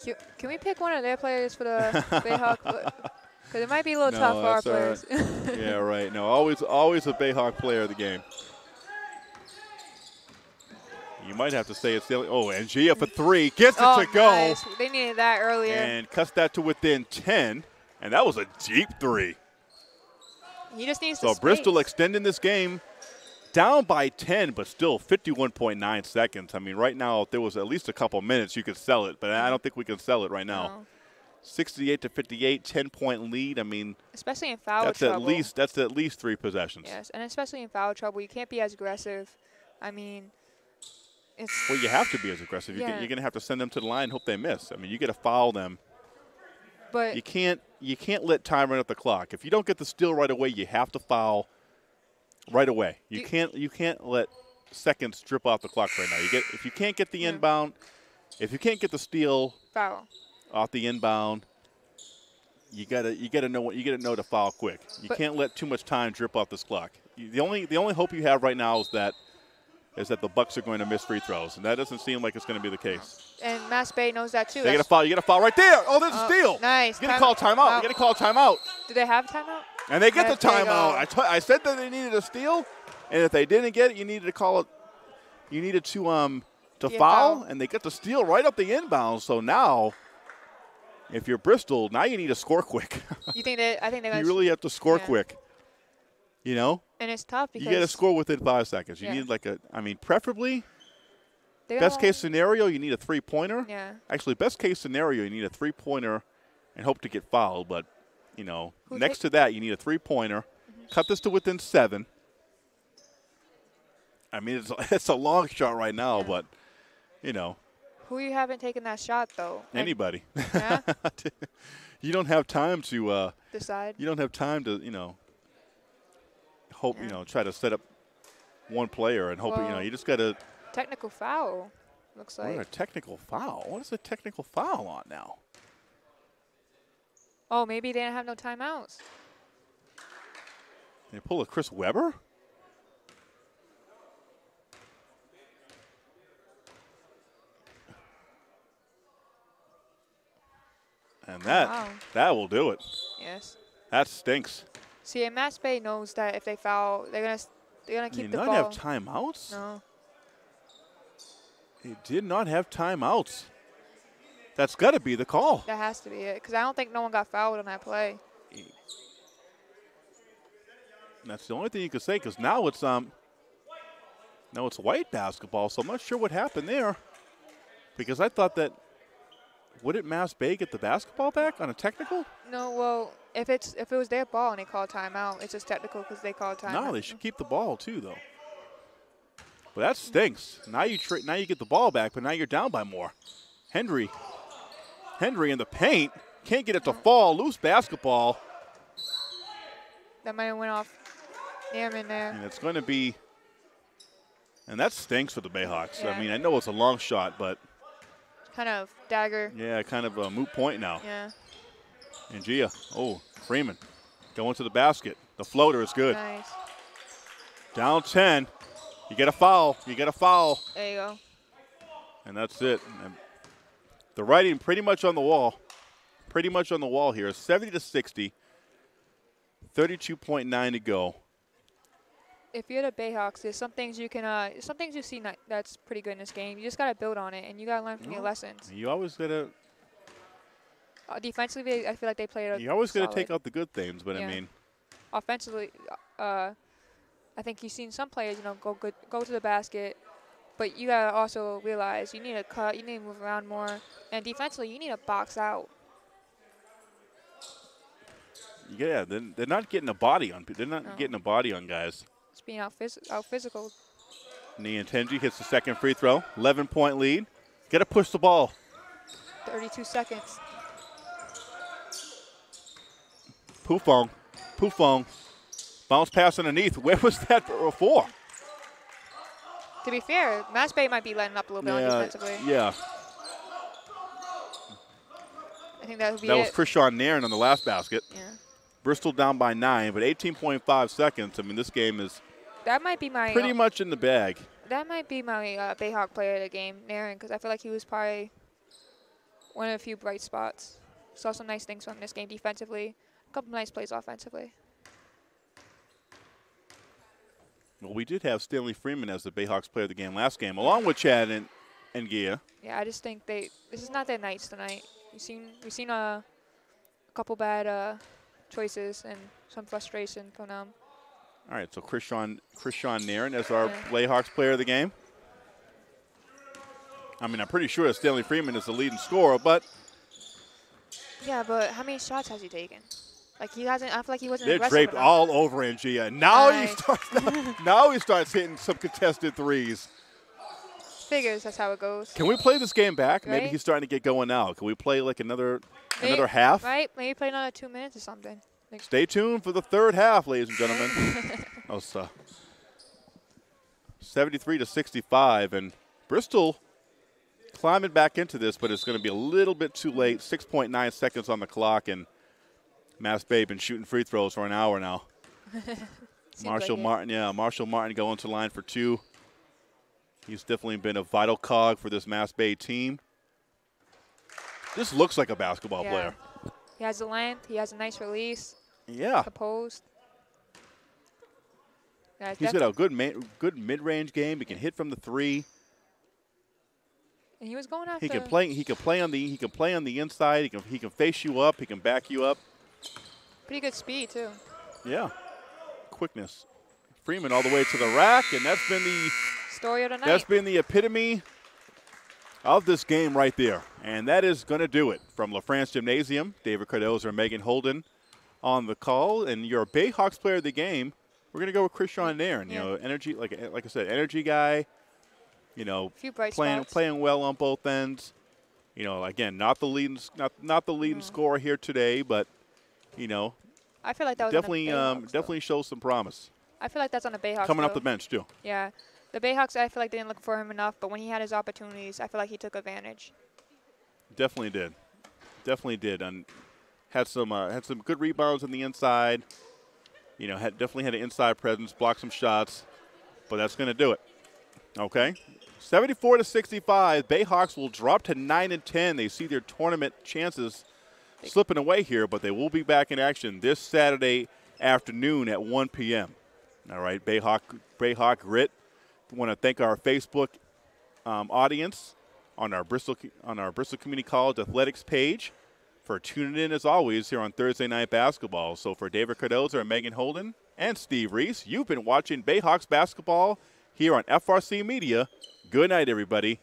Can, can we pick one of their players for the Bayhawk? Because it might be a little No, tough for our players. yeah, right. No, always always a Bayhawk player of the game. You might have to say it's the only, oh, and Gia for three gets it oh, to go. They needed that earlier. and cuts that to within ten, and that was a deep three. He just needs So Bristol extending this game down by 10, but still 51.9 seconds. I mean, right now, if there was at least a couple minutes, you could sell it, but I don't think we can sell it right now. No. 68 to 58, 10 point lead. I mean, Especially in foul that's trouble. at least that's at least three possessions. Yes, and especially in foul trouble, you can't be as aggressive. I mean, it's Well, you have to be as aggressive. You Yeah. you're going to have to send them to the line, and hope they miss. I mean, you got to foul them. But You can't you can't let time run up the clock. If you don't get the steal right away, you have to foul right away. You You- can't you can't let seconds drip off the clock right now. You get if you can't get the Yeah. inbound, if you can't get the steal foul. off the inbound, you gotta you gotta know what you gotta know to foul quick. You But- can't let too much time drip off this clock. You, the only the only hope you have right now is that is that the Bucks are going to miss free throws, and that doesn't seem like it's going to be the case. And Mass Bay knows that too. They to That's- foul. You got to foul right there. Oh, there's a Oh, steal. nice. You got to Time- call timeout. wow. You got to call timeout. Do they have timeout? And they get Yes, the timeout. I, t- I said that they needed a steal, and if they didn't get it, you needed to call it. you needed to um to Yeah, foul, foul. and they got the steal right up the inbound. So now, if you're Bristol, now you need to score quick. You think that? I think they're you really have to score Yeah. quick. You know, and it's tough because you got to score within five seconds. You Yeah. need like a, I mean, preferably best case scenario, you need a three pointer. Yeah. Actually, best case scenario, you need a three pointer and hope to get fouled. But, you know, Who next to that, you need a three pointer. Cut this to within seven. I mean, it's, it's a long shot right now, Yeah. but, you know, Who you haven't taken that shot though? Anybody. Yeah. you don't have time to, uh, Decide. you don't have time to, you know, hope, you know, try to set up one player and hope, you know, you just got to, Technical foul. Looks what a like. technical foul. What is a technical foul on now? Oh, maybe they didn't have no timeouts. They pull a Chris Webber? And that wow. that will do it. Yes. That stinks. See, and Mass Bay knows that if they foul, they're gonna they're gonna keep the ball. Did not have timeouts? no. He did not have timeouts. That's got to be the call. That has to be it. Because I don't think no one got fouled on that play. That's the only thing you can say because now it's um now it's white basketball, so I'm not sure what happened there. Because I thought that wouldn't Mass Bay get the basketball back on a technical? No, well, if it's if it was their ball and they call timeout, it's just technical because they called timeout. No, they should keep the ball too, though. But that stinks. Now you now you get the ball back, but now you're down by more. Henry, Henry in the paint can't get it to uh-huh. fall. Loose basketball, That might have went off Nearman there. and it's going to be. And that stinks for the Bayhawks. I mean, I know it's a long shot, but Kind of dagger. yeah, kind of a moot point now. Yeah. And Gia, oh, Freeman going to the basket. The floater is good. Nice. Down 10. You get a foul. You get a foul. There you go. And that's it. And the writing pretty much on the wall. Pretty much on the wall here. 70 to 60. 32.9 to go. If you're the Bayhawks, there's some things you can, uh, some things you see ni- that's pretty good in this game. You just gotta build on it, and you gotta learn from your lessons. You always gotta Uh, defensively, I feel like they played. A you always gotta take out the good things, but I mean offensively, uh, I think you've seen some players, you know, go good, go to the basket, but you gotta also realize you need to cut, you need to move around more, and defensively, you need to box out. yeah, they're, they're not getting a body on they're not No. getting a body on guys. Being out, phys- out physical. Niantenji hits the second free throw. 11 point lead. Gotta push the ball. 32 seconds. Pufong. Pufong. Bounce pass underneath. Where was that before? To be fair, Mass Bay might be letting up a little bit on Yeah, defensively. yeah. I think that would be That it. was Krishan Nairn on the last basket. yeah. Bristol down by nine, but 18.5 seconds. I mean, this game is That might be my pretty uh, much in the bag. that might be my uh, Bayhawk player of the game, Nairn, because I feel like he was probably one of the few bright spots. Saw some nice things from this game defensively, a couple nice plays offensively. Well, we did have Stanley Freeman as the Bayhawks player of the game last game, along with Chad and, and Gia. Yeah, I just think they this is not their nights tonight. We've seen we've seen a, a couple bad uh, choices and some frustration from them. All right, so Krishan Krishan Nairn as our Yeah. Bayhawks player of the game. I mean, I'm pretty sure Stanley Freeman is the leading scorer, but Yeah, but how many shots has he taken? Like he hasn't. I feel like he wasn't. they're draped all over Angia. Now he starts. now he starts hitting some contested threes. Figures that's how it goes. Can we play this game back? Maybe he's starting to get going now. Can we play like another Maybe- another half? Right? Maybe play another two minutes or something. Stay tuned for the third half, ladies and gentlemen. oh, so 73 to 65, and Bristol climbing back into this, but it's going to be a little bit too late. 6.9 seconds on the clock, and Mass Bay been shooting free throws for an hour now. Marshall like. Martin, yeah, Marshall Martin going to line for two. He's definitely been a vital cog for this Mass Bay team. This looks like a basketball Yeah. player. He has the length. He has a nice release. Yeah. Composed. Yeah, He's got a good ma- good mid-range game. He can hit from the three. and he was going after. He can play. He can play on the. He can play on the inside. He can. He can face you up. He can back you up. Pretty good speed too. Yeah. Quickness. Freeman all the way to the rack, and that's been the Story of the night. that's been the epitome of this game right there. And that is going to do it from LaFrance Gymnasium. David Cardozo and Megan Holden on the call, and your Bayhawks player of the game. We're going to go with Chris Krishan Nairn. You Yeah. know, energy like like I said, energy guy. You know, few playing spots. playing well on both ends. You know, again, not the leading not not the leading Mm. scorer here today, but you know, I feel like that was on the definitely um, Bayhawks, though. definitely shows some promise I feel like that's on the Bayhawks. coming off though. the bench too. Yeah, the Bayhawks. I feel like they didn't look for him enough, but when he had his opportunities, I feel like he took advantage. Definitely did, definitely did, and had some uh, had some good rebounds on the inside. You know, had definitely had an inside presence, blocked some shots, but that's going to do it. Okay, 74 to 65. Bayhawks will drop to nine and 10. They see their tournament chances slipping away here, but they will be back in action this Saturday afternoon at 1 p.m. All right, Bayhawk Bayhawk Grit. Want to thank our Facebook um, audience on our Bristol on our Bristol Community College athletics page for tuning in as always here on Thursday Night Basketball. So for David Cardozo and Megan Holden and Steve Reese, you've been watching Bayhawks basketball here on FRC Media. Good night, everybody.